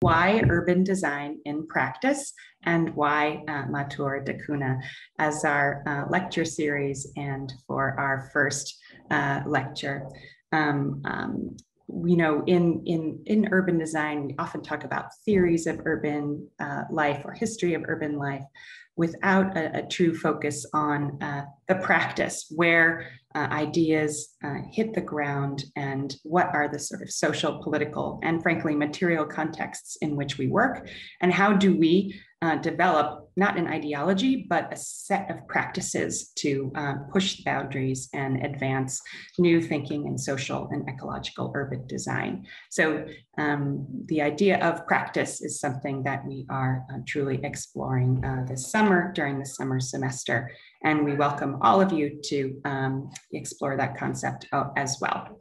why urban design in practice and why uh, Mathur da Cunha as our uh, lecture series and for our first uh, lecture. Um, um, you know, in, in, in urban design, we often talk about theories of urban uh, life or history of urban life without a, a true focus on uh, the practice where uh, ideas uh, hit the ground and what are the sort of social, political, and frankly, material contexts in which we work, and how do we uh, develop not an ideology, but a set of practices to uh, push the boundaries and advance new thinking in social and ecological urban design. So um, the idea of practice is something that we are uh, truly exploring uh, this summer during the summer semester. And we welcome all of you to um, explore that concept uh, as well.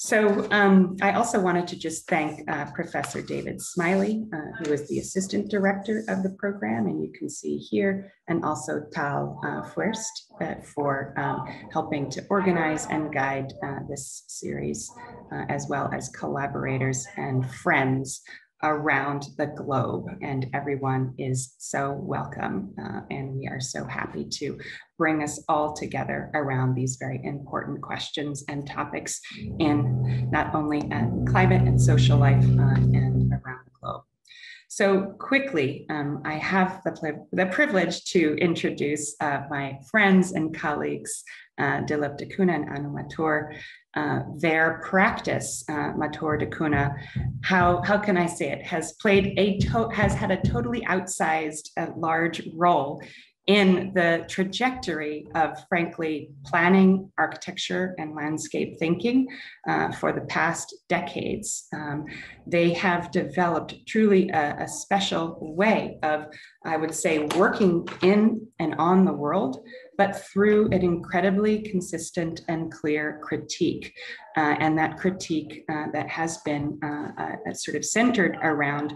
So um, I also wanted to just thank uh, Professor David Smiley, uh, who is the assistant director of the program, and you can see here, and also Tal uh, Fuerst uh, for um, helping to organize and guide uh, this series, uh, as well as collaborators and friends around the globe. And everyone is so welcome uh, and we are so happy to bring us all together around these very important questions and topics in not only uh, climate and social life uh, and around the globe. So quickly, um, I have the, the privilege to introduce uh, my friends and colleagues, uh, Dilip da Cunha and Anu Mathur, uh, their practice, uh, Mathur da Cunha, how, how can I say it, has played a, has had a totally outsized, uh, large role in the trajectory of, frankly, planning, architecture, and landscape thinking uh, for the past decades. Um, they have developed truly a, a, special way of, I would say, working in and on the world, but through an incredibly consistent and clear critique. Uh, and that critique uh, that has been uh, uh, sort of centered around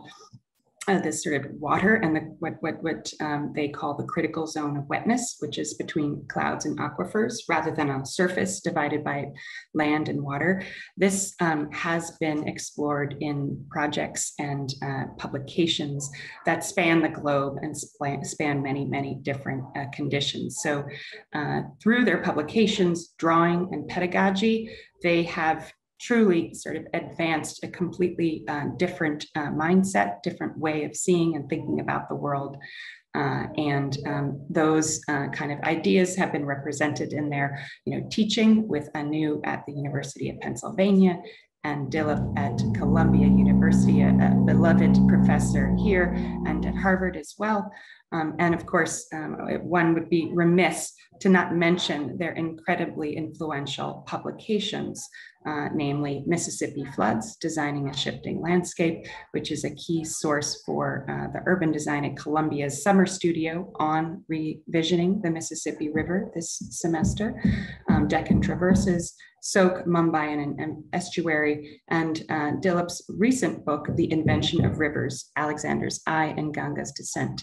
uh, this sort of water and the, what, what, what um, they call the critical zone of wetness, which is between clouds and aquifers rather than a surface divided by land and water. This um, has been explored in projects and uh, publications that span the globe and span many, many different uh, conditions. So uh, through their publications, drawing and pedagogy, they have truly sort of advanced a completely uh, different uh, mindset, different way of seeing and thinking about the world. Uh, and um, those uh, kind of ideas have been represented in their you know, teaching with Anu at the University of Pennsylvania and Dilip at Columbia University, a, a beloved professor here and at Harvard as well. Um, and of course, um, one would be remiss to not mention their incredibly influential publications, uh, namely Mississippi Floods, Designing a Shifting Landscape, which is a key source for uh, the urban design at Columbia's summer studio on revisioning the Mississippi River this semester, um, Deccan Traverses, Soak, Mumbai, and, and Estuary, and uh, Dilip's recent book, The Invention of Rivers, Alexander's Eye and Ganga's Descent.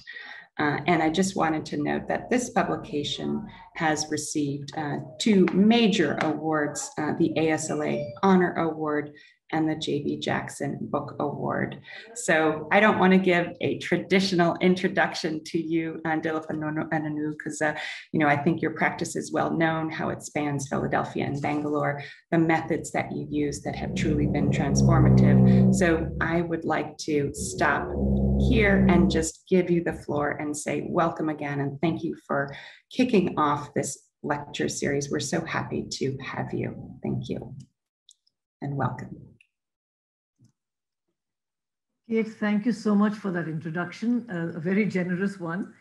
Uh, and I just wanted to note that this publication has received uh, two major awards, uh, the ASLA Honor Award and the J.B. Jackson Book Award. So I don't want to give a traditional introduction to you, Dilip and Anu, because uh, you know I think your practice is well known, how it spans Philadelphia and Bangalore, the methods that you use that have truly been transformative. So I would like to stop here and just give you the floor and say welcome again and thank you for kicking off this lecture series. We're so happy to have you. Thank you and welcome. Kate, thank you so much for that introduction, uh, a very generous one.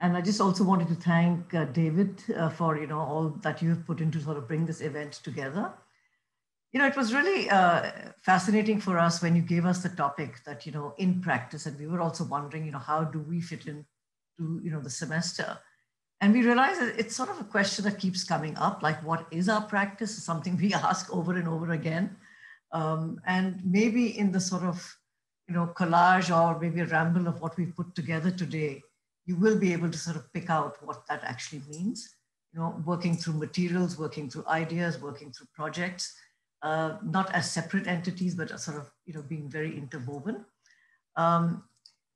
And I just also wanted to thank uh, David uh, for you know all that you've put into sort of bring this event together. You know, it was really uh, fascinating for us when you gave us the topic that you know in practice, and we were also wondering, you know, how do we fit in to you know the semester? And we realized that it's sort of a question that keeps coming up, like what is our practice? something we ask over and over again. Um, and maybe in the sort of you know, collage or maybe a ramble of what we've put together today, you will be able to sort of pick out what that actually means. You know, working through materials, working through ideas, working through projects, uh, not as separate entities, but sort of, you know, being very interwoven. Um,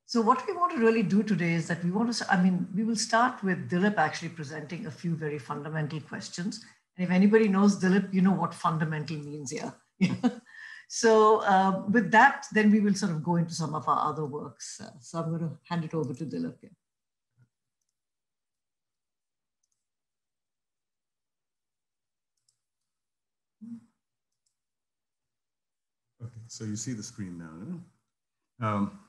so what we want to really do today is that we want to, I mean, we will start with Dilip actually presenting a few very fundamental questions. And if anybody knows Dilip, you know what fundamental means here. so uh, with that, then we will sort of go into some of our other works. Uh, so I'm going to hand it over to Dilip here. Okay, so you see the screen now. Um,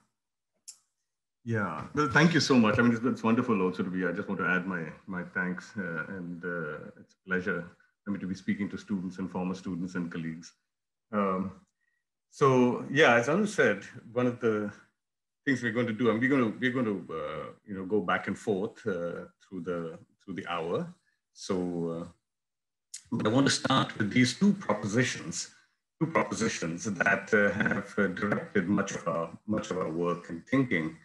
yeah, well, thank you so much. I mean, it's, it's, wonderful also to be. I just want to add my my thanks, uh, and uh, it's a pleasure I mean to be speaking to students and former students and colleagues. Um, so yeah, as Anu said, one of the things we're going to do, and we're going to we're going to uh, you know go back and forth uh, through the through the hour. So, uh, but I want to start with these two propositions two propositions that uh, have uh, directed much of our much of our work and thinking.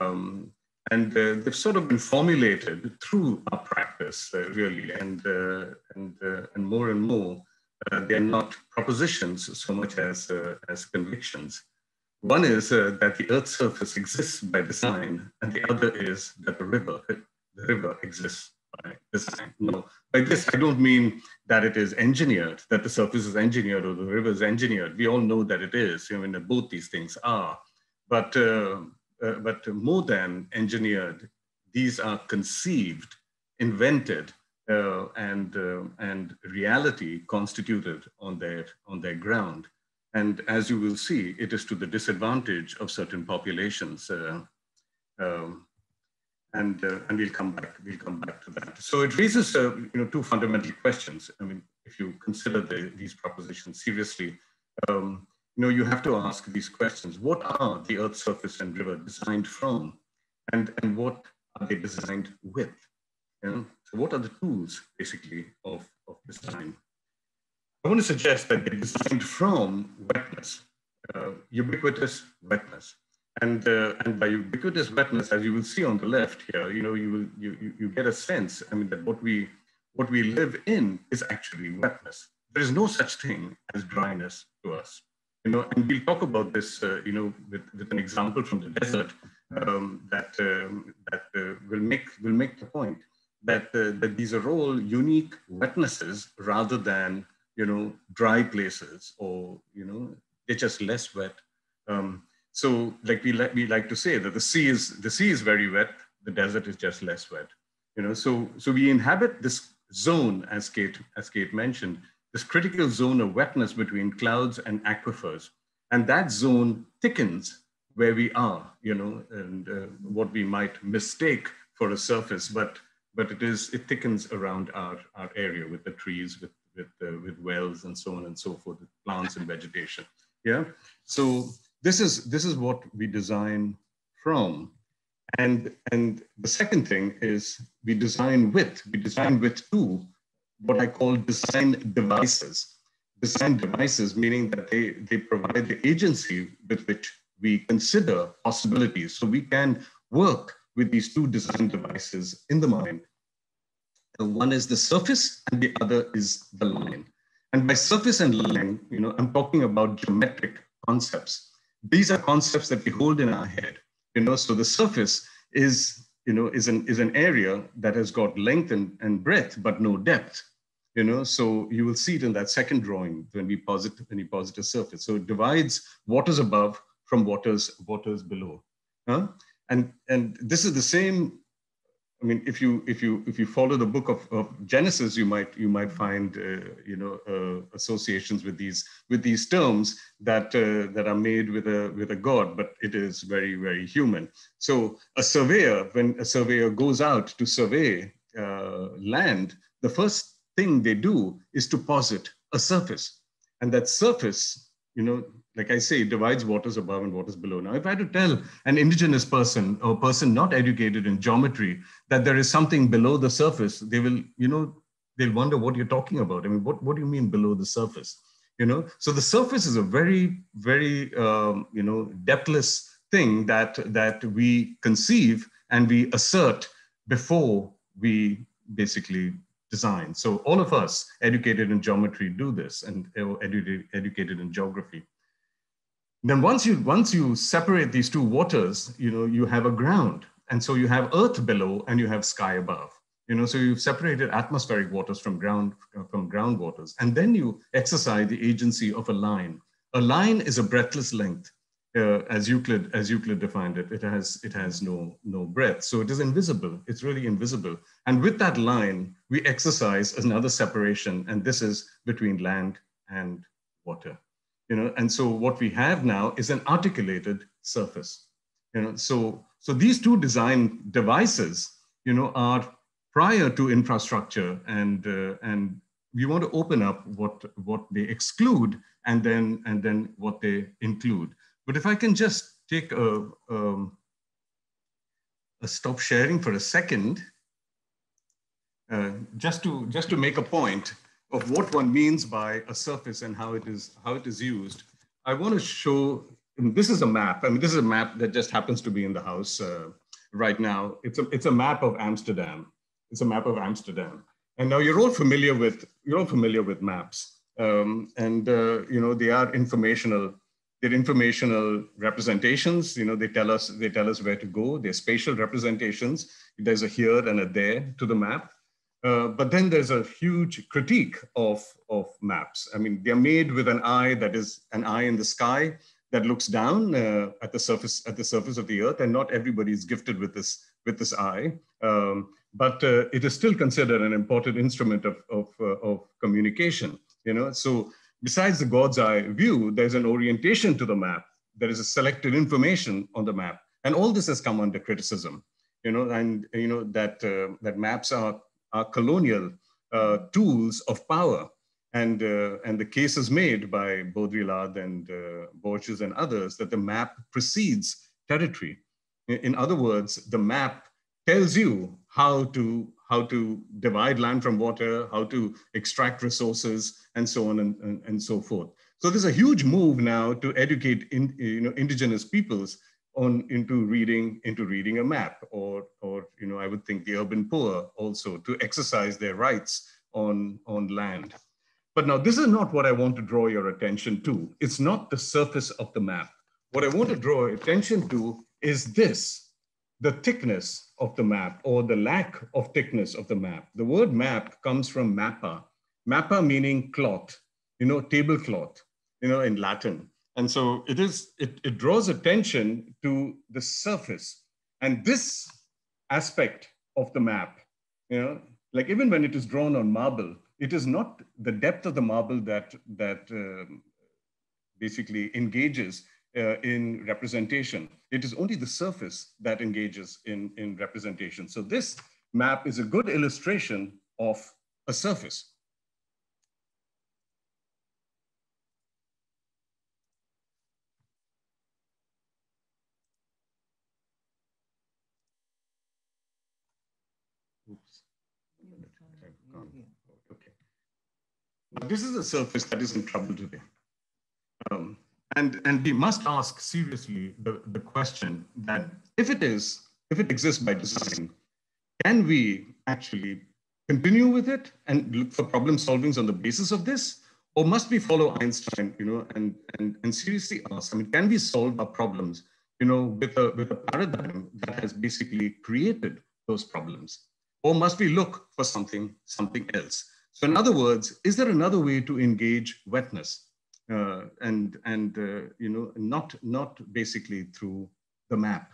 Um, and uh, they've sort of been formulated through our practice, uh, really, and uh, and uh, and more and more, they're not propositions so much as as convictions. One is that the Earth's surface exists by design, and the other is that the river the river exists by design. No, by this I don't mean that it is engineered, that the surface is engineered or the river is engineered. We all know that it is. I mean, both these things are, but uh, but more than engineered, these are conceived, invented, uh, and uh, and reality constituted on their on their ground. And as you will see, it is to the disadvantage of certain populations. Uh, um, and uh, and we'll come back. We'll come back to that. So it raises uh, you know two fundamental questions. I mean, if you consider the, these propositions seriously, um, you know, you have to ask these questions. What are the Earth's surface and river designed from? And, and what are they designed with? You know? So what are the tools, basically, of, of design? I want to suggest that they're designed from wetness, uh, ubiquitous wetness. And, uh, and by ubiquitous wetness, as you will see on the left here, you know, you, will, you, you get a sense, I mean, that what we, what we live in is actually wetness. There is no such thing as dryness to us you know, and we'll talk about this, uh, you know, with, with an example from the desert um, that um, that uh, will make will make the point that uh, that these are all unique wetnesses rather than you know dry places or you know they're just less wet. Um, so, like we like we like to say that the sea is the sea is very wet, the desert is just less wet. You know, so so we inhabit this zone, as Kate as Kate mentioned, this critical zone of wetness between clouds and aquifers. And that zone thickens where we are, you know, and uh, what we might mistake for a surface, but but it is it thickens around our, our area with the trees, with with uh, with wells and so on and so forth, plants and vegetation. Yeah. So this is this is what we design from. And and the second thing is we design with, we design with two what I call design devices. Design devices, meaning that they, they provide the agency with which we consider possibilities. So we can work with these two design devices in the mind. one is the surface and the other is the line. And by surface and line, you know, I'm talking about geometric concepts. These are concepts that we hold in our head. You know, so the surface is you know, is an, is an area that has got length and, and breadth, but no depth. You know, so you will see it in that second drawing when we posit when we posit a surface. So it divides waters above from waters waters below. Huh? And and this is the same I mean, if you if you if you follow the book of, of Genesis, you might you might find uh, you know uh, associations with these with these terms that uh, that are made with a with a god, but it is very very human. So a surveyor, when a surveyor goes out to survey uh, land, the first thing they do is to posit a surface, and that surface, you know, like I say, it divides waters above and waters below. Now, if I had to tell an indigenous person or a person not educated in geometry that there is something below the surface, they will, you know, they'll wonder what you're talking about. I mean, what, what do you mean below the surface? You know, so the surface is a very, very, um, you know, depthless thing that that we conceive and we assert before we basically design. So all of us educated in geometry do this and educated in geography. Then once you once you separate these two waters, you know you have a ground, and so you have earth below and you have sky above. You know, so you've separated atmospheric waters from ground from ground waters, and then you exercise the agency of a line. A line is a breadthless length, uh, as Euclid as Euclid defined it. It has it has no no breadth, so it is invisible. It's really invisible. And with that line, we exercise another separation, and this is between land and water. You know, and so what we have now is an articulated surface. You know, so so these two design devices, you know, are prior to infrastructure and, uh, and we want to open up what, what they exclude and then, and then what they include. But if I can just take a, um, a stop sharing for a second, uh, just, to, just to make a point of what one means by a surface and how it is, how it is used, I want to show, this is a map. I mean, this is a map that just happens to be in the house uh, right now. It's a, it's a map of Amsterdam. It's a map of Amsterdam. And now you're all familiar with you're all familiar with maps, um, and uh, you know they are informational. They're informational representations. You know they tell us they tell us where to go. They're spatial representations. There's a here and a there to the map. Uh, but then there's a huge critique of, of maps. I mean, they're made with an eye that is an eye in the sky that looks down uh, at the surface at the surface of the earth, and not everybody is gifted with this with this eye. Um, but uh, it is still considered an important instrument of, of, uh, of communication. You know, so besides the God's eye view, there's an orientation to the map. There is a selected information on the map, and all this has come under criticism. You know, and you know that uh, that maps are are colonial uh, tools of power. And, uh, and the case is made by Baudrillard and uh, Borges and others that the map precedes territory. In, in other words, the map tells you how to how to divide land from water, how to extract resources, and so on and, and, and so forth. So there's a huge move now to educate in, you know, indigenous peoples on into reading into reading a map, or or you know I would think the urban poor also to exercise their rights on on land. But now this is not what I want to draw your attention to. It's not the surface of the map. What I want to draw attention to is this the thickness of the map or the lack of thickness of the map. The word map comes from mappa, mappa meaning cloth, you know, tablecloth, you know, in Latin. And so it is, it, it draws attention to the surface. And this aspect of the map, you know, like even when it is drawn on marble, it is not the depth of the marble that, that um, basically engages uh, in representation. It is only the surface that engages in, in representation. So this map is a good illustration of a surface. This is a surface that is in trouble today. Um, and, and we must ask seriously the, the question that if it is, if it exists by design, can we actually continue with it and look for problem solvings on the basis of this? Or must we follow Einstein, you know, and, and, and seriously ask, I mean, can we solve our problems, you know, with a, with a paradigm that has basically created those problems? Or must we look for something, something else? So in other words, is there another way to engage wetness? Uh, and and uh, you know not not basically through the map.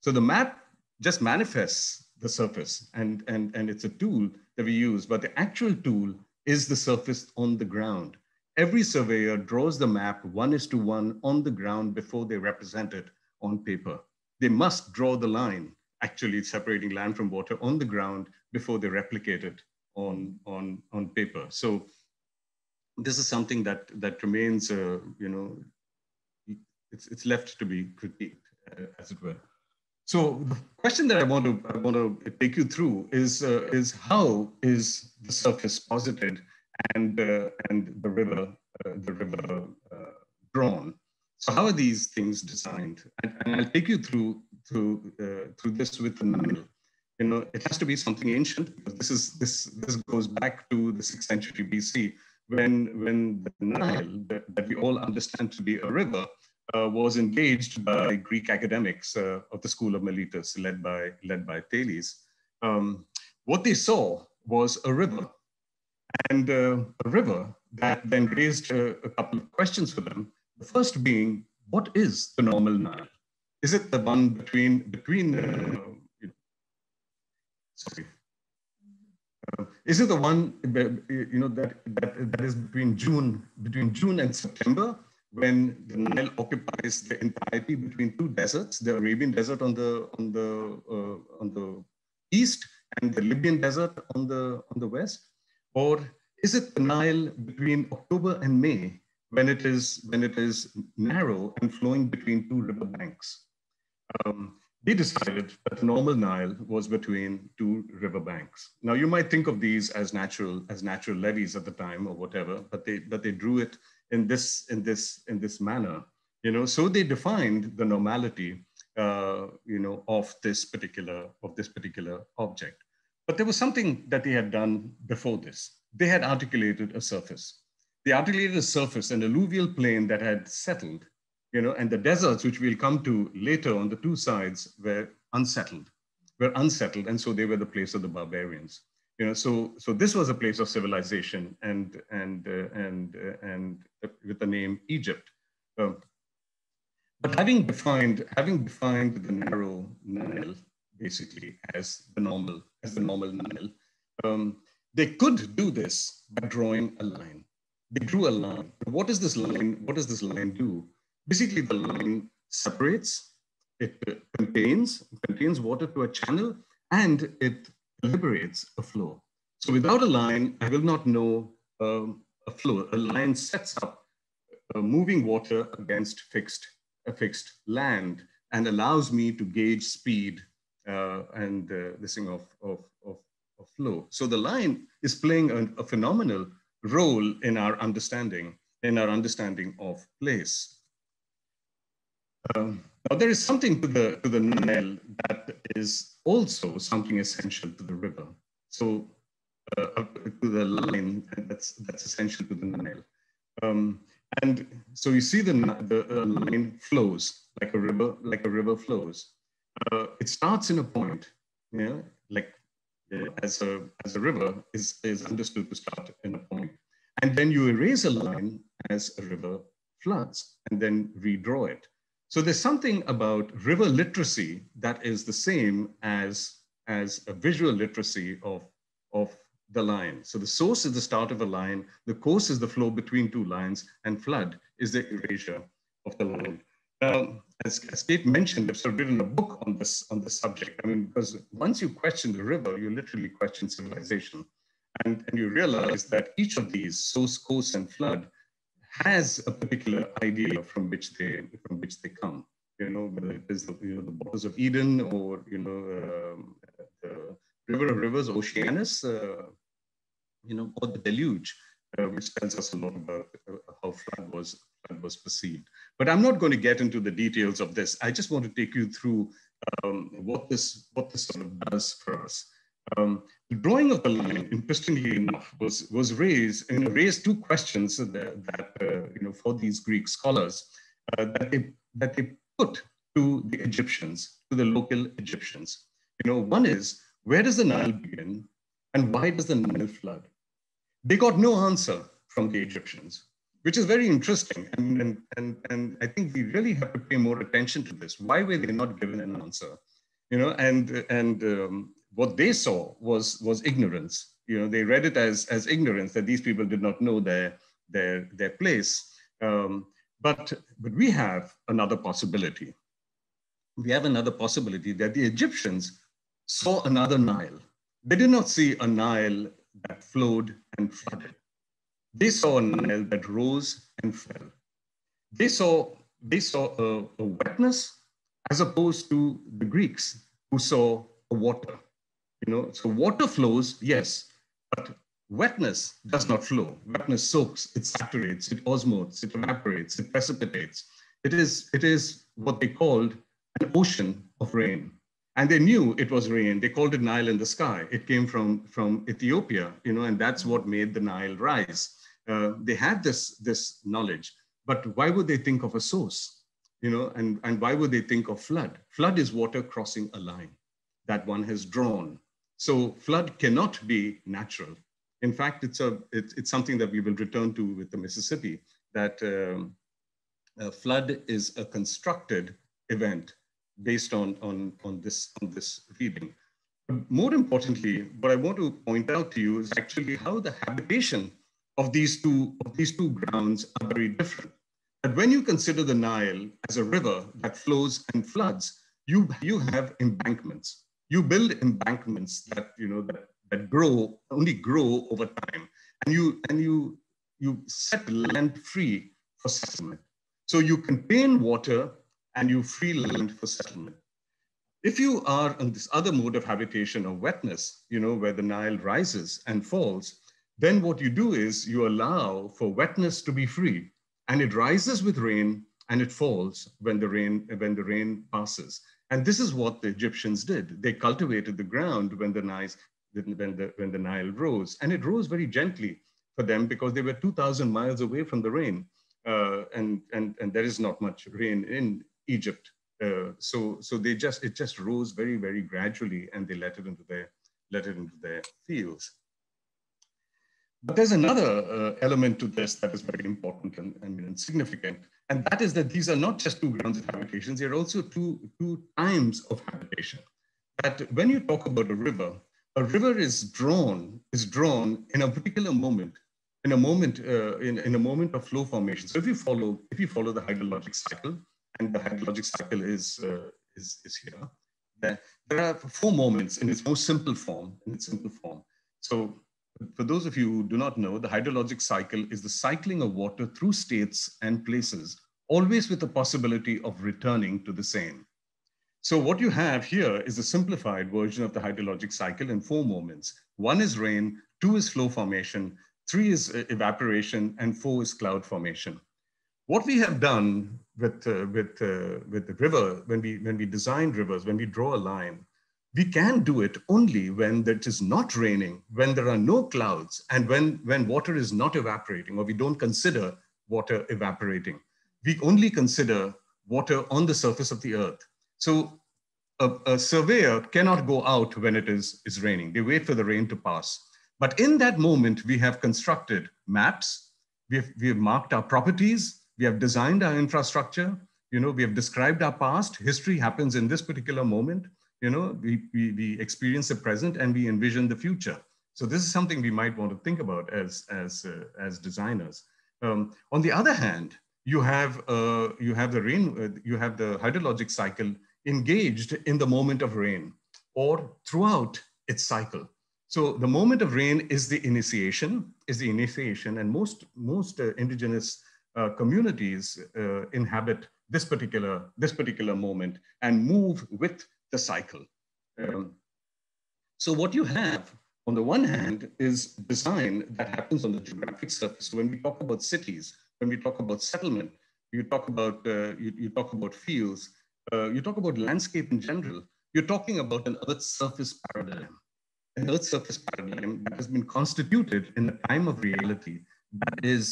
So the map just manifests the surface, and and and it's a tool that we use. But the actual tool is the surface on the ground. Every surveyor draws the map one is to one on the ground before they represent it on paper. They must draw the line, actually separating land from water on the ground before they replicate it on, on, on paper. So this is something that that remains, uh, you know, it's it's left to be critiqued, uh, as it were. So the question that I want to I want to take you through is uh, is how is the surface posited and uh, and the river uh, the river uh, drawn. So how are these things designed? And, and I'll take you through through through this with the you know, it has to be something ancient. This is this this goes back to the sixth century BC, when, when the Nile, that, that we all understand to be a river, uh, was engaged by Greek academics uh, of the school of Miletus, led by, led by Thales. Um, what they saw was a river, and uh, a river that then raised a, a couple of questions for them. The first being, what is the normal Nile? Is it the one between, between uh, sorry, uh, is it the one you know that, that that is between June between June and September when the Nile occupies the entirety between two deserts, the Arabian desert on the on the uh, on the east and the Libyan desert on the on the west, or is it the Nile between October and May when it is when it is narrow and flowing between two river banks? Um, they decided that the normal Nile was between two river banks. Now you might think of these as natural as natural levees at the time or whatever, but they but they drew it in this in this in this manner. You know, so they defined the normality, uh, you know, of this particular of this particular object. But there was something that they had done before this. They had articulated a surface. They articulated a surface, an alluvial plain that had settled you know, and the deserts, which we'll come to later on the two sides, were unsettled, were unsettled, and so they were the place of the barbarians. You know, so so this was a place of civilization, and and uh, and uh, and with the name Egypt. Um, but having defined having defined the narrow Nile basically as the normal as the normal Nile, um, they could do this by drawing a line. They drew a line. What does this line? What does this line do? Basically, the line separates, it contains, contains water to a channel, and it liberates a flow. So without a line, I will not know um, a flow. A line sets up uh, moving water against fixed, a fixed land and allows me to gauge speed uh, and uh, this thing of, of, of, of, flow. So the line is playing a, a phenomenal role in our understanding, in our understanding of place. Um, now there is something to the to the Nile that is also something essential to the river. So uh, to the line that's that's essential to the Nile. Um, and so you see the the uh, line flows like a river like a river flows. Uh, it starts in a point, you know, like uh, as a as a river is is understood to start in a point, and then you erase a line as a river floods, and then redraw it. So there's something about river literacy that is the same as, as a visual literacy of, of the line. So the source is the start of a line, the course is the flow between two lines, and flood is the erasure of the line. Now, as, as Kate mentioned, I've sort of written a book on this, on this subject. I mean, because once you question the river, you literally question civilization. And, and you realize that each of these, source, course, and flood, has a particular idea from which they from which they come. You know, whether it is the, you know, the borders of Eden or you know um, the river of rivers, Oceanus, uh, you know, or the deluge, uh, which tells us a lot about uh, how flood was flood was perceived. But I'm not going to get into the details of this. I just want to take you through um, what this what this sort of does for us. Um, the drawing of the line, interestingly enough, was, was raised and raised two questions that, that uh, you know, for these Greek scholars uh, that, they, that they put to the Egyptians, to the local Egyptians. You know, one is, where does the Nile begin and why does the Nile flood? They got no answer from the Egyptians, which is very interesting. And, and, and, and I think we really have to pay more attention to this. Why were they not given an answer? You know, and, and um, what they saw was was ignorance. You know, they read it as as ignorance that these people did not know their their their place. Um, but but we have another possibility. We have another possibility that the Egyptians saw another Nile. They did not see a Nile that flowed and flooded. They saw a Nile that rose and fell. They saw they saw a, a wetness as opposed to the Greeks who saw a water. You know, so water flows, yes, but wetness does not flow. Wetness soaks, it saturates, it osmotes, it evaporates, it precipitates. It is, it is what they called an ocean of rain. And they knew it was rain. They called it Nile in the sky. It came from, from Ethiopia, you know, and that's what made the Nile rise. Uh, they had this, this knowledge, but why would they think of a source? you know, and, and why would they think of flood? Flood is water crossing a line that one has drawn. So flood cannot be natural. In fact, it's, a, it's, it's something that we will return to with the Mississippi, that um, flood is a constructed event based on, on, on, this, on this reading. But more importantly, what I want to point out to you is actually how the habitation of these two, of these two grounds are very different. But when you consider the Nile as a river that flows and floods, you, you have embankments. You build embankments that, you know, that, that grow, only grow over time. And you, and you, you set land free for settlement. So you contain water and you free land for settlement. If you are on this other mode of habitation of wetness, you know, where the Nile rises and falls, then what you do is you allow for wetness to be free and it rises with rain and it falls when the rain when the rain passes and this is what the egyptians did. They cultivated the ground when the nile when the when the nile rose. And it rose very gently for them because they were 2000 miles away from the rain. Uh, and and and there is not much rain in egypt. Uh, so so they just it just rose very very gradually and they let it into their let it into their fields. But there's another uh, element to this that is very important and, and, significant, and that is that these are not just two grounds of habitations, they're also two, two times of habitation. That when you talk about a river, a river is drawn, is drawn in a particular moment, in a moment, uh, in, in a moment of flow formation. So if you follow, if you follow the hydrologic cycle, and the hydrologic cycle is, uh, is, is here, there, there are four moments in its most simple form, in its simple form. So for those of you who do not know, the hydrologic cycle is the cycling of water through states and places, always with the possibility of returning to the same. So what you have here is a simplified version of the hydrologic cycle in four moments. One is rain, two is flow formation, three is uh, evaporation, and four is cloud formation. What we have done with, uh, with, uh, with the river, when we, when we design rivers, when we draw a line, we can do it only when it is not raining, when there are no clouds, and when, when water is not evaporating, or we don't consider water evaporating. We only consider water on the surface of the earth. So a, a surveyor cannot go out when it is, is raining. They wait for the rain to pass. But in that moment, we have constructed maps, we have, we have marked our properties, we have designed our infrastructure, you know, we have described our past. History happens in this particular moment you know, we, we, we experience the present and we envision the future. So this is something we might want to think about as, as, uh, as designers. Um, on the other hand, you have, uh, you have the rain, uh, you have the hydrologic cycle engaged in the moment of rain or throughout its cycle. So the moment of rain is the initiation, is the initiation, and most most uh, indigenous uh, communities uh, inhabit this particular this particular moment and move with the cycle. Um, so what you have on the one hand is design that happens on the geographic surface. So when we talk about cities, when we talk about settlement, you talk about, uh, you, you, talk about fields, uh, you talk about landscape in general, you're talking about an Earth surface paradigm. An Earth surface paradigm that has been constituted in the time of reality that is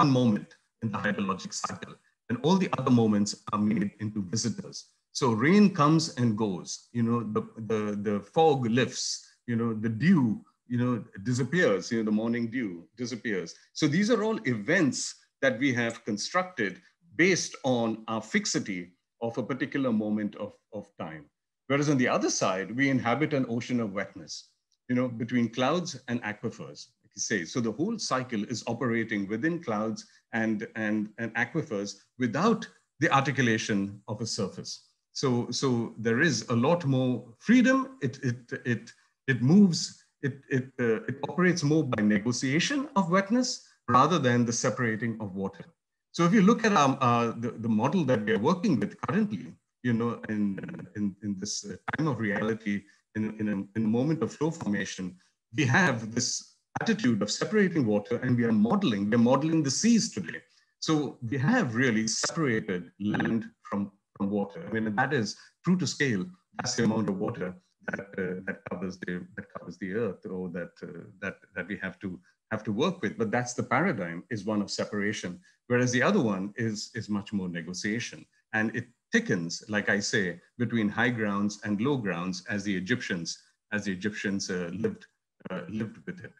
one moment in the hydrologic cycle. And all the other moments are made into visitors. So rain comes and goes, you know, the, the, the fog lifts, you know, the dew, you know, disappears, you know, the morning dew disappears. So these are all events that we have constructed based on our fixity of a particular moment of, of time. Whereas on the other side, we inhabit an ocean of wetness, you know, between clouds and aquifers, like you say. So the whole cycle is operating within clouds and, and, and aquifers without the articulation of a surface. So, so there is a lot more freedom. It, it, it, it moves, it, it, uh, it operates more by negotiation of wetness rather than the separating of water. So if you look at um, uh, the, the model that we are working with currently, you know, in, in, in this time of reality, in, in, a, in a moment of flow formation, we have this attitude of separating water and we are modeling, we're modeling the seas today. So we have really separated land from from water. I mean, that is true to scale. That's the amount of water that uh, that covers the that covers the earth, or that uh, that that we have to have to work with. But that's the paradigm is one of separation, whereas the other one is is much more negotiation. And it thickens, like I say, between high grounds and low grounds as the Egyptians, as the Egyptians uh, lived, uh, lived with it.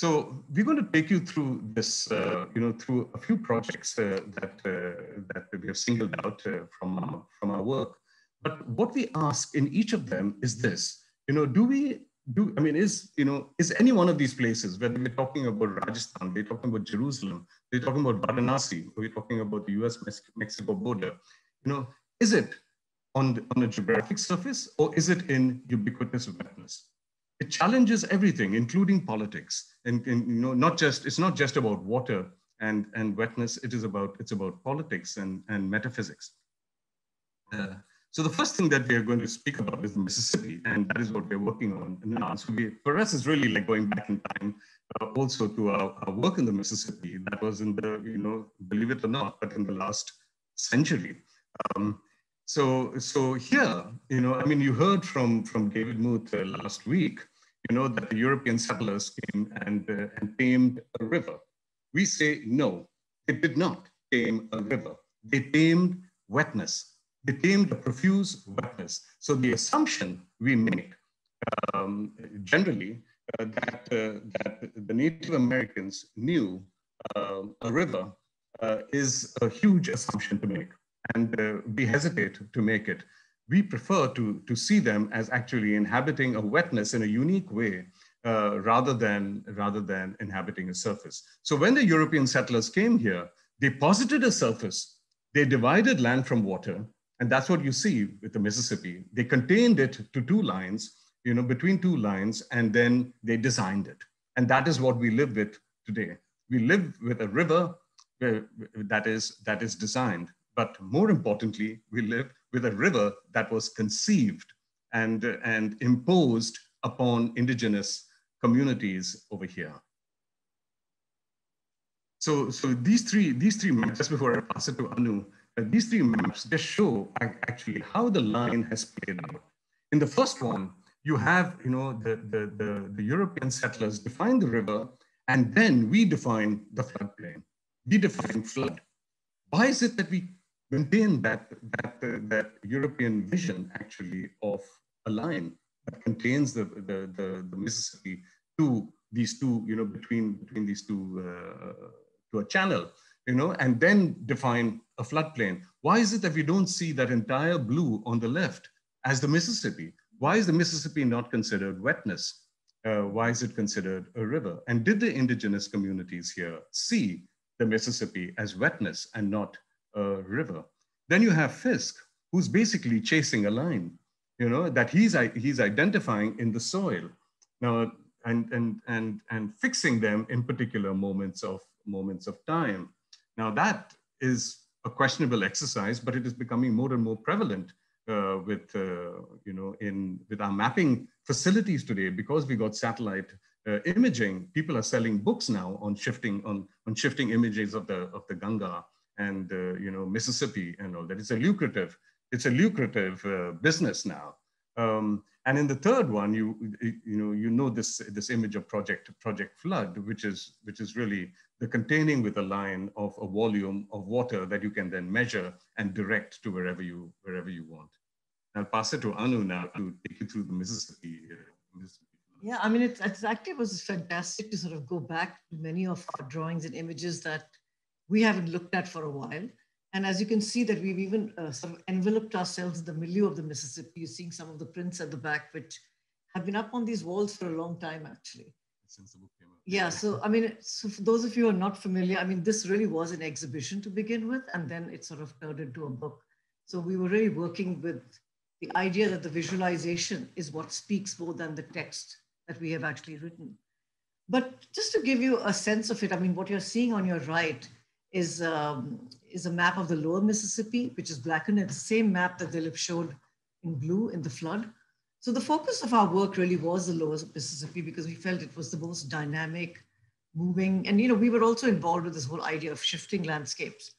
So we're going to take you through this, uh, you know, through a few projects uh, that uh, that we have singled out uh, from our, from our work. But what we ask in each of them is this: you know, do we do? I mean, is you know, is any one of these places, whether we're talking about Rajasthan, we're talking about Jerusalem, we're talking about Varanasi, we're talking about the U.S.-Mexico border, you know, is it on the, on a geographic surface or is it in ubiquitous wetness? It challenges everything, including politics. And, and, you know, not just it's not just about water and and wetness. It is about it's about politics and and metaphysics. Uh, so the first thing that we are going to speak about is Mississippi, and that is what we're working on now. So we, for us, it's really like going back in time, uh, also to our, our, work in the Mississippi. That was in the you know, believe it or not, but in the last century. Um, so, so here, you know, I mean, you heard from, from David Muth uh, last week, you know, that the European settlers came and, uh, and tamed a river. We say no, they did not tame a river. They tamed wetness. They tamed a profuse wetness. So the assumption we make um, generally uh, that, uh, that the Native Americans knew uh, a river uh, is a huge assumption to make and uh, we hesitate to make it. We prefer to, to see them as actually inhabiting a wetness in a unique way uh, rather, than, rather than inhabiting a surface. So when the European settlers came here, they posited a surface, they divided land from water, and that's what you see with the Mississippi. They contained it to two lines, you know, between two lines, and then they designed it. And that is what we live with today. We live with a river uh, that is, that is designed. But more importantly, we live with a river that was conceived and, and imposed upon indigenous communities over here. So, so these three, these three maps, just before I pass it to Anu, uh, these three maps just show actually how the line has played out. In the first one, you have, you know, the, the, the, the European settlers define the river, and then we define the floodplain. We define flood. Why is it that we maintain that, that, uh, that European vision actually of a line that contains the, the, the, the Mississippi to these two, you know, between, between these two, uh, to a channel, you know, and then define a floodplain. Why is it that we don't see that entire blue on the left as the Mississippi? Why is the Mississippi not considered wetness? Uh, why is it considered a river? And did the indigenous communities here see the Mississippi as wetness and not a river. Then you have Fisk, who's basically chasing a line, you know, that he's, he's identifying in the soil. Now, and, and, and, and fixing them in particular moments of, moments of time. Now that is a questionable exercise, but it is becoming more and more prevalent uh, with, uh, you know, in, with our mapping facilities today, because we got satellite uh, imaging, people are selling books now on shifting, on, on shifting images of the, of the Ganga and uh, you know Mississippi and all that. It's a lucrative, it's a lucrative uh, business now. Um, and in the third one, you you know you know this this image of project project flood, which is which is really the containing with a line of a volume of water that you can then measure and direct to wherever you wherever you want. I'll pass it to Anu now to take you through the Mississippi. Uh, Mississippi. Yeah, I mean, it, it actually was fantastic to sort of go back to many of our drawings and images that we haven't looked at for a while. And as you can see that we've even uh, sort of enveloped ourselves in the milieu of the Mississippi. You're seeing some of the prints at the back, which have been up on these walls for a long time, actually. Since the book came out. Yeah, so I mean, so for those of you who are not familiar, I mean, this really was an exhibition to begin with, and then it sort of turned into a book. So we were really working with the idea that the visualization is what speaks more than the text that we have actually written. But just to give you a sense of it, I mean, what you're seeing on your right is, um, is a map of the lower Mississippi, which is blackened. It's the same map that Dilip showed in blue in the flood. So the focus of our work really was the lower Mississippi because we felt it was the most dynamic, moving, and you know, we were also involved with this whole idea of shifting landscapes.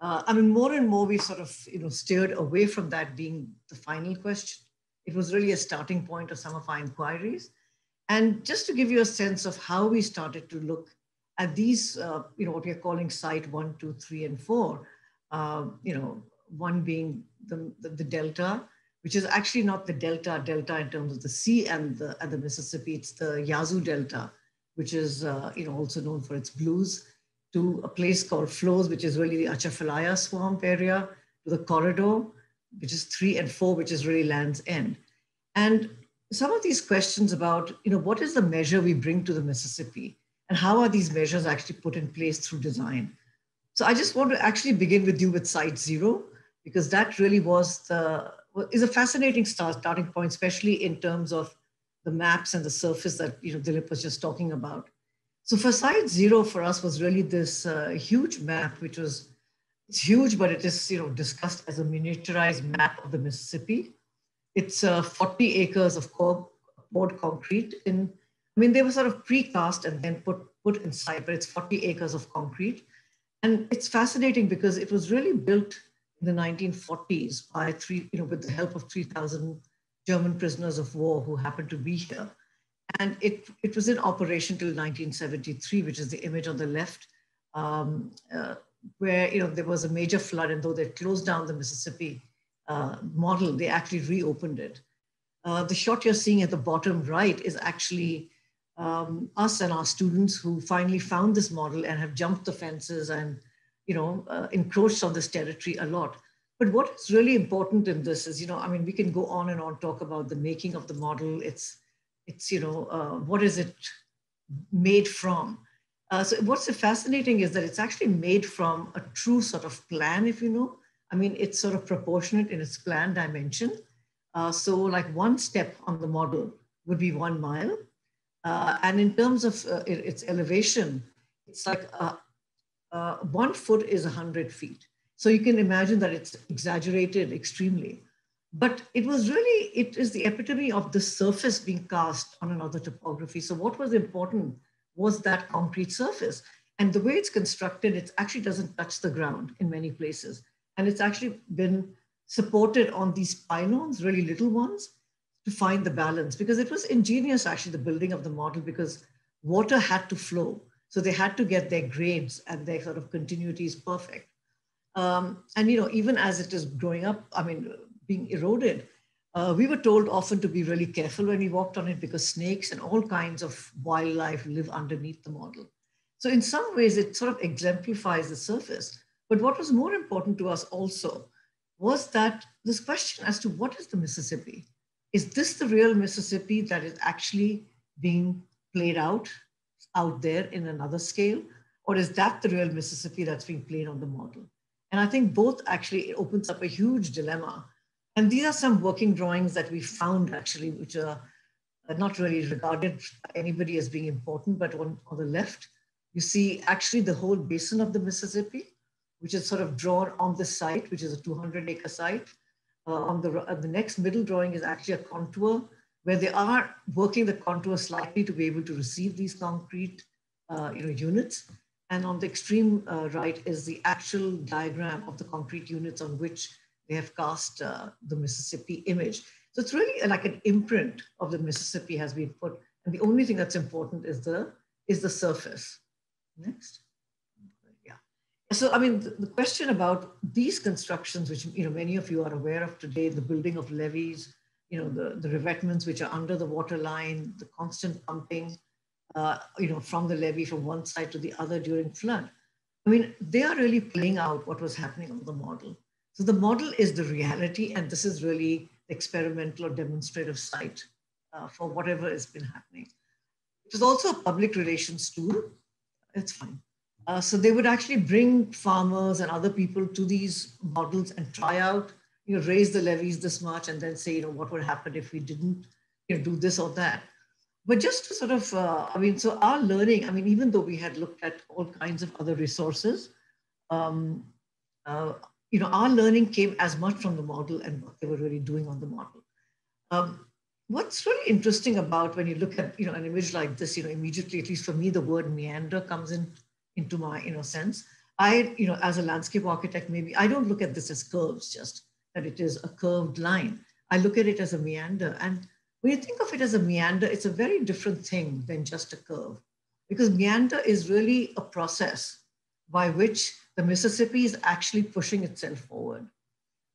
Uh, I mean, more and more we sort of, you know, steered away from that being the final question. It was really a starting point of some of our inquiries. And just to give you a sense of how we started to look at these, uh, you know, what we're calling site one, two, three, and four, uh, you know, one being the, the, the, delta, which is actually not the delta, delta in terms of the sea and the, and the Mississippi, it's the Yazoo Delta, which is uh, you know, also known for its blues, to a place called Flows, which is really the Atchafalaya swamp area, to the corridor, which is three and four, which is really Land's End. And some of these questions about, you know, what is the measure we bring to the Mississippi and how are these measures actually put in place through design? So I just want to actually begin with you with site zero, because that really was the, is a fascinating start, starting point, especially in terms of the maps and the surface that, you know, Dilip was just talking about. So for site zero for us was really this uh, huge map, which was, it's huge, but it is, you know, discussed as a miniaturized map of the Mississippi. It's uh, 40 acres of poured concrete in, I mean, they were sort of precast and then put, put inside, but it's 40 acres of concrete. And it's fascinating because it was really built in the 1940s by three, you know, with the help of 3,000 German prisoners of war who happened to be here. And it, it was in operation till 1973, which is the image on the left, um, uh, where you know there was a major flood, and though they closed down the Mississippi uh, model, they actually reopened it. Uh, the shot you're seeing at the bottom right is actually um, us and our students who finally found this model and have jumped the fences and you know uh, encroached on this territory a lot. But what is really important in this is, you know, I mean, we can go on and on talk about the making of the model. It's, it's you know, uh, what is it made from? Uh, so what's fascinating is that it's actually made from a true sort of plan, if you know. I mean, it's sort of proportionate in its plan dimension. Uh, so like one step on the model would be one mile. Uh, and in terms of uh, it, its elevation, it's like uh, uh, one foot is 100 feet. So you can imagine that it's exaggerated extremely. But it was really, it is the epitome of the surface being cast on another topography. So what was important was that concrete surface. And the way it's constructed, it actually doesn't touch the ground in many places. And it's actually been supported on these pylons, really little ones, to find the balance because it was ingenious, actually, the building of the model because water had to flow. So they had to get their grades and their sort of continuities perfect. Um, and, you know, even as it is growing up, I mean, being eroded, uh, we were told often to be really careful when we walked on it because snakes and all kinds of wildlife live underneath the model. So in some ways, it sort of exemplifies the surface. But what was more important to us also was that this question as to what is the Mississippi? Is this the real Mississippi that is actually being played out out there in another scale? Or is that the real Mississippi that's being played on the model? And I think both actually it opens up a huge dilemma. And these are some working drawings that we found actually, which are not really regarded by anybody as being important, but on, on the left, you see actually the whole basin of the Mississippi which is sort of drawn on the site, which is a 200 acre site. Uh, on the, uh, the next middle drawing is actually a contour where they are working the contour slightly to be able to receive these concrete uh, you know, units. And on the extreme uh, right is the actual diagram of the concrete units on which they have cast uh, the Mississippi image. So it's really like an imprint of the Mississippi has been put. And the only thing that's important is the, is the surface. Next so i mean the, question about these constructions which you know many of you are aware of today the building of levees you know the, the revetments which are under the water line the constant pumping uh, you know from the levee from one side to the other during flood. I mean they are really playing out what was happening on the model. So the model is the reality and this is really experimental or demonstrative site uh, for whatever has been happening. It was also a public relations tool. It's fine uh, so they would actually bring farmers and other people to these models and try out, you know, raise the levees this much and then say, you know, what would happen if we didn't you know, do this or that. But just to sort of, uh, I mean, so our learning, I mean, even though we had looked at all kinds of other resources, um, uh, you know, our learning came as much from the model and what they were really doing on the model. Um, what's really interesting about when you look at, you know, an image like this, you know, immediately, at least for me, the word meander comes in into my you know sense. I, you know, as a landscape architect, maybe I don't look at this as curves, just that it is a curved line. I look at it as a meander. And when you think of it as a meander, it's a very different thing than just a curve. Because meander is really a process by which the Mississippi is actually pushing itself forward.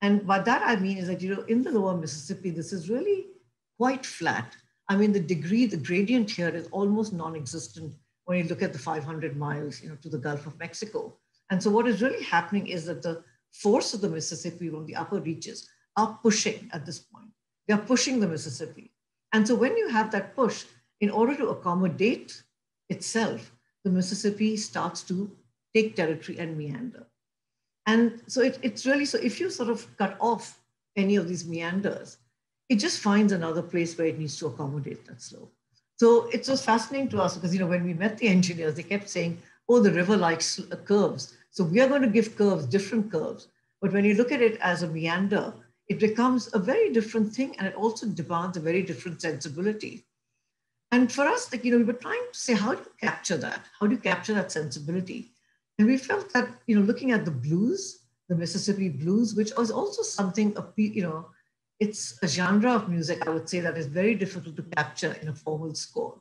And by that I mean is that, you know, in the lower Mississippi, this is really quite flat. I mean, the degree, the gradient here is almost non-existent when you look at the 500 miles, you know, to the Gulf of Mexico. And so what is really happening is that the force of the Mississippi from the upper reaches are pushing at this point. They are pushing the Mississippi. And so when you have that push, in order to accommodate itself, the Mississippi starts to take territory and meander. And so it, it's really, so if you sort of cut off any of these meanders, it just finds another place where it needs to accommodate that slope. So it was fascinating to us because, you know, when we met the engineers, they kept saying, oh, the river likes uh, curves. So we are going to give curves, different curves. But when you look at it as a meander, it becomes a very different thing and it also demands a very different sensibility. And for us, like, you know, we were trying to say, how do you capture that? How do you capture that sensibility? And we felt that, you know, looking at the blues, the Mississippi blues, which was also something, you know, it's a genre of music, I would say, that is very difficult to capture in a formal score.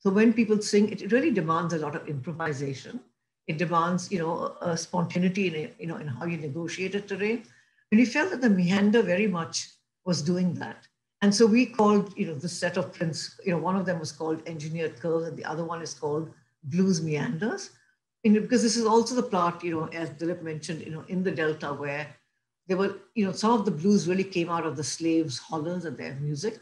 So when people sing, it really demands a lot of improvisation. It demands, you know, a, spontaneity in, you know, in how you negotiate a terrain. And we felt that the meander very much was doing that. And so we called, you know, the set of prints, you know, one of them was called engineered curves and the other one is called blues meanders. And because this is also the part, you know, as Dilip mentioned, you know, in the Delta where there were, you know, some of the blues really came out of the slaves' hollers and their music.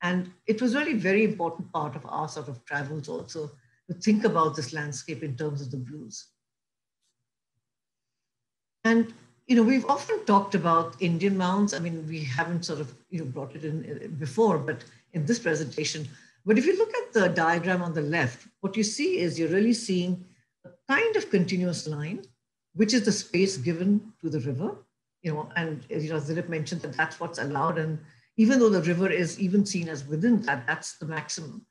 And it was really very important part of our sort of travels also to think about this landscape in terms of the blues. And you know, we've often talked about Indian mounds. I mean, we haven't sort of you know brought it in uh, before, but in this presentation. But if you look at the diagram on the left, what you see is you're really seeing a kind of continuous line, which is the space given to the river you know, and you know, Dilip mentioned that that's what's allowed. And even though the river is even seen as within that, that's the maximum.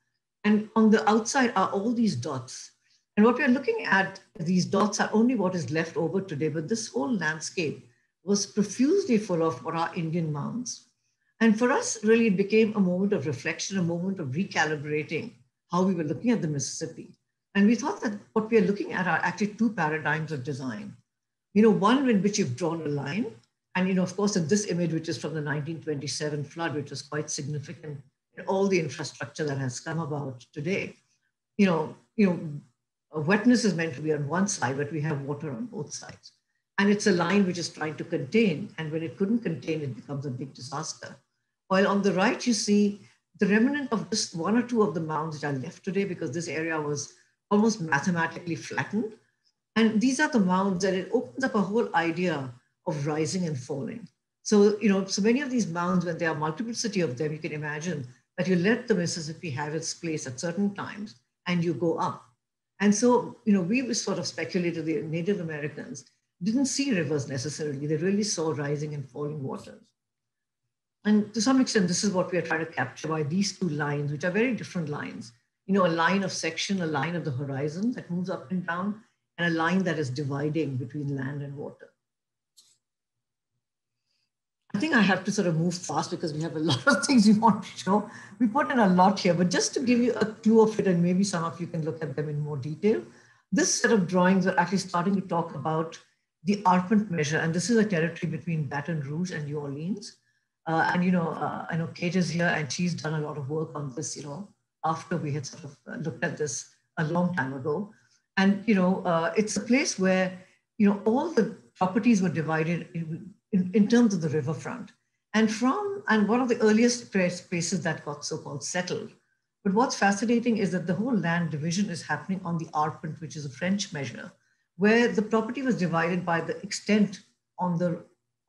And on the outside are all these dots. And what we're looking at, these dots are only what is left over today, but this whole landscape was profusely full of what are Indian mounds. And for us, really, it became a moment of reflection, a moment of recalibrating how we were looking at the Mississippi. And we thought that what we are looking at are actually two paradigms of design. You know, one in which you've drawn a line, and, you know, of course, in this image, which is from the 1927 flood, which was quite significant in all the infrastructure that has come about today, you know, you know, wetness is meant to be on one side, but we have water on both sides. And it's a line which is trying to contain. And when it couldn't contain, it becomes a big disaster. While on the right, you see the remnant of just one or two of the mounds that are left today because this area was almost mathematically flattened. And these are the mounds that it opens up a whole idea of rising and falling. So, you know, so many of these mounds, when there are multiplicity of them, you can imagine that you let the Mississippi have its place at certain times and you go up. And so, you know, we sort of speculated the Native Americans didn't see rivers necessarily. They really saw rising and falling waters. And to some extent, this is what we are trying to capture by these two lines, which are very different lines. You know, a line of section, a line of the horizon that moves up and down, and a line that is dividing between land and water. I think I have to sort of move fast because we have a lot of things we want to show. We put in a lot here, but just to give you a clue of it, and maybe some of you can look at them in more detail, this set of drawings are actually starting to talk about the arpent measure, and this is a territory between Baton Rouge and New Orleans. Uh, and, you know, uh, I know Kate is here and she's done a lot of work on this, you know, after we had sort of uh, looked at this a long time ago. And, you know, uh, it's a place where, you know, all the properties were divided in, in, in terms of the riverfront. And from, and one of the earliest places that got so-called settled. But what's fascinating is that the whole land division is happening on the arpent, which is a French measure, where the property was divided by the extent on the,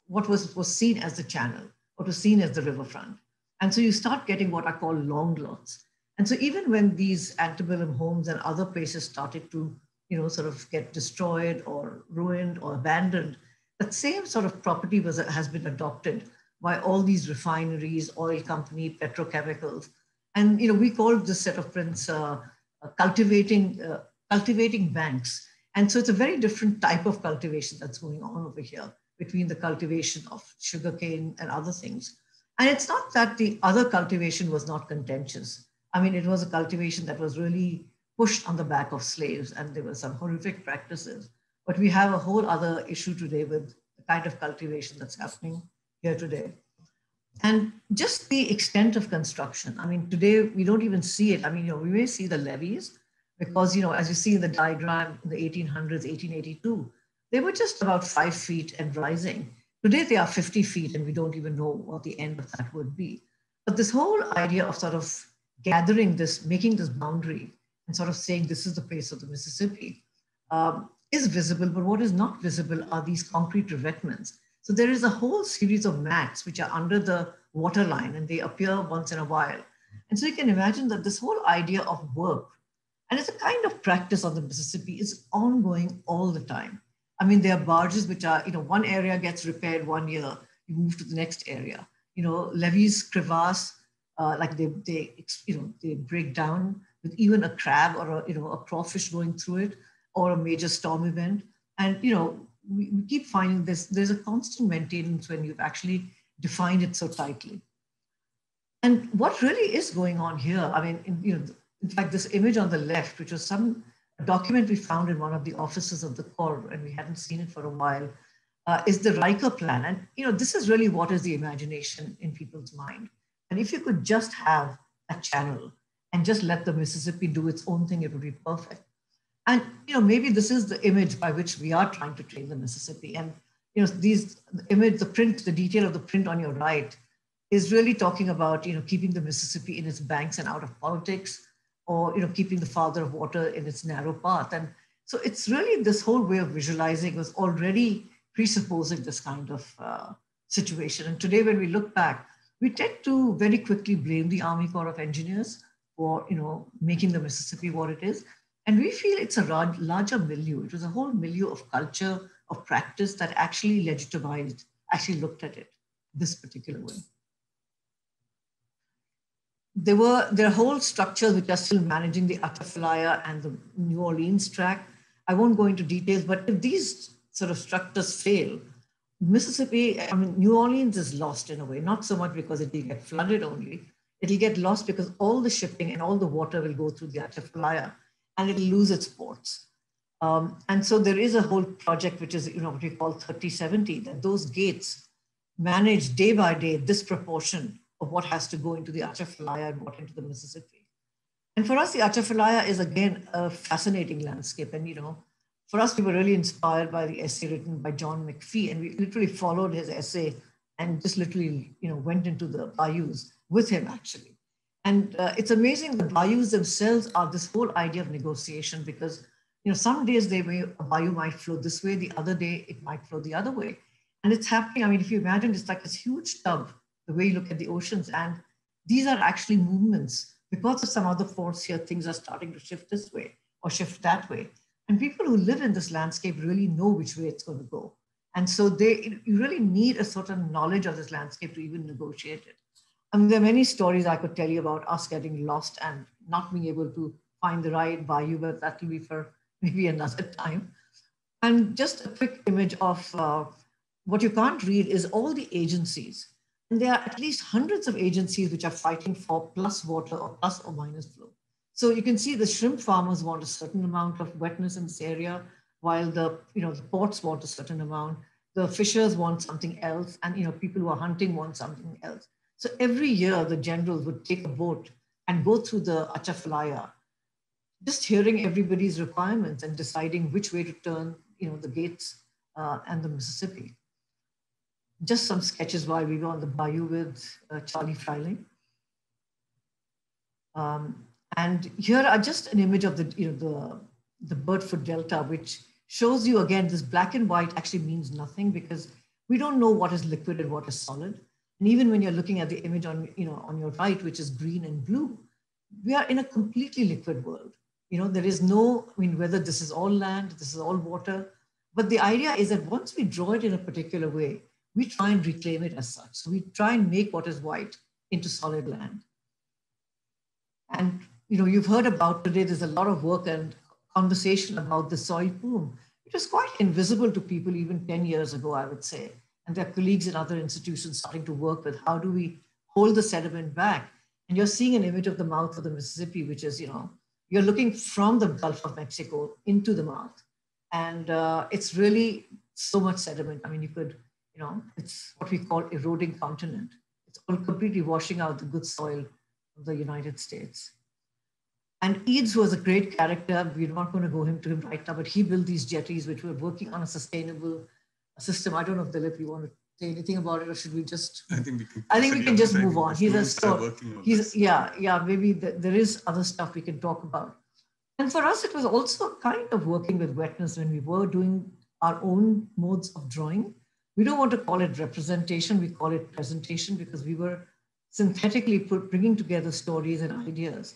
what was, was seen as the channel, what was seen as the riverfront. And so you start getting what are called long lots. And so even when these antebellum homes and other places started to, you know, sort of get destroyed or ruined or abandoned, that same sort of property was, has been adopted by all these refineries, oil company, petrochemicals. And you know, we called this set of prints uh, uh, cultivating, uh, cultivating banks. And so it's a very different type of cultivation that's going on over here between the cultivation of sugarcane and other things. And it's not that the other cultivation was not contentious. I mean, it was a cultivation that was really pushed on the back of slaves and there were some horrific practices. But we have a whole other issue today with the kind of cultivation that's happening here today. And just the extent of construction. I mean, today we don't even see it. I mean, you know, we may see the levees because, you know, as you see in the diagram in the 1800s, 1882, they were just about five feet and rising. Today they are 50 feet and we don't even know what the end of that would be. But this whole idea of sort of gathering this, making this boundary and sort of saying this is the place of the Mississippi um, is visible, but what is not visible are these concrete revetments. So there is a whole series of mats which are under the water line and they appear once in a while. And so you can imagine that this whole idea of work, and it's a kind of practice on the Mississippi, is ongoing all the time. I mean, there are barges which are, you know, one area gets repaired one year, you move to the next area. You know, levees, crevasse, uh, like they, they, you know, they break down with even a crab or a, you know, a crawfish going through it or a major storm event. And, you know, we, we keep finding this, there's a constant maintenance when you've actually defined it so tightly. And what really is going on here, I mean, in, you know, in fact, this image on the left, which was some document we found in one of the offices of the Corps, and we hadn't seen it for a while, uh, is the Riker plan. And, you know, this is really what is the imagination in people's mind. And if you could just have a channel and just let the Mississippi do its own thing, it would be perfect. And you know, maybe this is the image by which we are trying to train the Mississippi. And you know, these the image, the print, the detail of the print on your right is really talking about you know keeping the Mississippi in its banks and out of politics, or you know, keeping the father of water in its narrow path. And so it's really this whole way of visualizing was already presupposing this kind of uh, situation. And today, when we look back, we tend to very quickly blame the Army Corps of Engineers for you know making the Mississippi what it is. And we feel it's a larger milieu. It was a whole milieu of culture, of practice that actually legitimized, actually looked at it this particular way. There were there are whole structures which are still managing the Atchafalaya and the New Orleans track. I won't go into details, but if these sort of structures fail, Mississippi, I mean, New Orleans is lost in a way, not so much because it will get flooded only. It'll get lost because all the shipping and all the water will go through the Atchafalaya and it'll lose its ports. Um, and so there is a whole project, which is you know what we call 3070, that those gates manage day by day this proportion of what has to go into the Atchafalaya and what into the Mississippi. And for us, the Atchafalaya is again a fascinating landscape. And you know, for us, we were really inspired by the essay written by John McPhee, and we literally followed his essay and just literally you know went into the bayous with him actually. And uh, it's amazing the bayous themselves are this whole idea of negotiation because you know some days they may a bayou might flow this way, the other day it might flow the other way. And it's happening. I mean, if you imagine it's like this huge tub, the way you look at the oceans, and these are actually movements. Because of some other force here, things are starting to shift this way or shift that way. And people who live in this landscape really know which way it's going to go. And so they you really need a certain knowledge of this landscape to even negotiate it. I mean, there are many stories I could tell you about us getting lost and not being able to find the right bayou, but that will be for maybe another time. And just a quick image of uh, what you can't read is all the agencies. And there are at least hundreds of agencies which are fighting for plus water or plus or minus flow. So you can see the shrimp farmers want a certain amount of wetness in this area, while the, you know, the ports want a certain amount. The fishers want something else, and you know, people who are hunting want something else. So every year, the generals would take a boat and go through the Atchafalaya, just hearing everybody's requirements and deciding which way to turn, you know, the gates uh, and the Mississippi. Just some sketches while we were on the bayou with uh, Charlie Freiling. Um, and here are just an image of the, you know, the, the Birdfoot Delta, which shows you again, this black and white actually means nothing because we don't know what is liquid and what is solid. And even when you're looking at the image on, you know, on your right, which is green and blue, we are in a completely liquid world. You know, there is no, I mean, whether this is all land, this is all water, but the idea is that once we draw it in a particular way, we try and reclaim it as such. So we try and make what is white into solid land. And you know, you've heard about today, there's a lot of work and conversation about the soil plume. It was quite invisible to people even 10 years ago, I would say and their colleagues in other institutions starting to work with how do we hold the sediment back. And you're seeing an image of the mouth of the Mississippi, which is, you know, you're looking from the Gulf of Mexico into the mouth. And uh, it's really so much sediment. I mean, you could you know, it's what we call eroding continent. It's all completely washing out the good soil of the United States. And Eads was a great character. We're not going to go into him right now, but he built these jetties, which were working on a sustainable system. I don't know, if Dilip, you want to say anything about it, or should we just? I think we can. I think we can just move on. He's a so, he's yeah yeah maybe the, there is other stuff we can talk about. And for us, it was also kind of working with wetness when we were doing our own modes of drawing. We don't want to call it representation, we call it presentation because we were synthetically put, bringing together stories and ideas.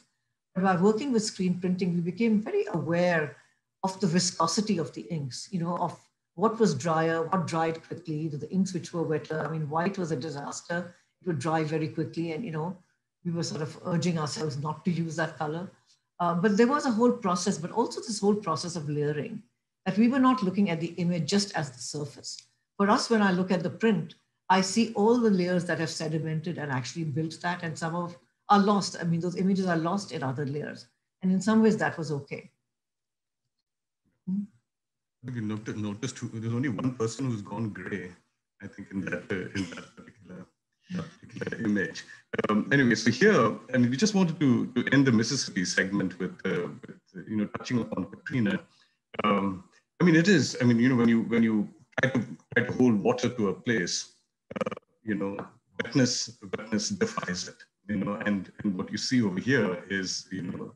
But by working with screen printing, we became very aware of the viscosity of the inks, you know, of what was drier, what dried quickly, the inks which were wetter. I mean, white was a disaster. It would dry very quickly. And, you know, we were sort of urging ourselves not to use that color. Uh, but there was a whole process, but also this whole process of layering that we were not looking at the image just as the surface. For us, when I look at the print, I see all the layers that have sedimented and actually built that, and some of are lost. I mean, those images are lost in other layers. And in some ways, that was okay. You noticed there's only one person who's gone gray, I think, in that, uh, in that particular, particular image. Um, anyway, so here, and we just wanted to, to end the Mississippi segment with, uh, with you know, touching upon Katrina. Um, I mean, it is. I mean, you know, when you when you try to try to hold water to a place, uh, you know, wetness wetness defies it. You know, and and what you see over here is you know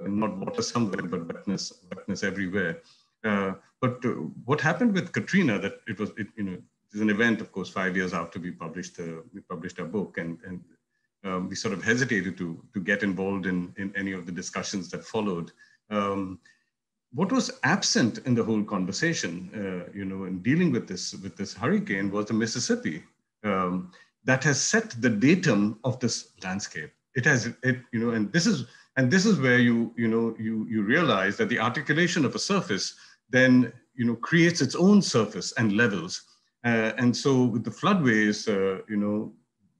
uh, not water somewhere, but wetness wetness everywhere. Uh, but uh, what happened with Katrina? That it was it, you know it's an event, of course, five years after we published the we published our book, and and um, we sort of hesitated to to get involved in in any of the discussions that followed. Um, what was absent in the whole conversation, uh, you know, in dealing with this with this hurricane was the Mississippi um, that has set the datum of this landscape. It has it, you know, and this is and this is where you you know you you realize that the articulation of a surface then you know creates its own surface and levels. Uh, and so with the floodways, uh, you know,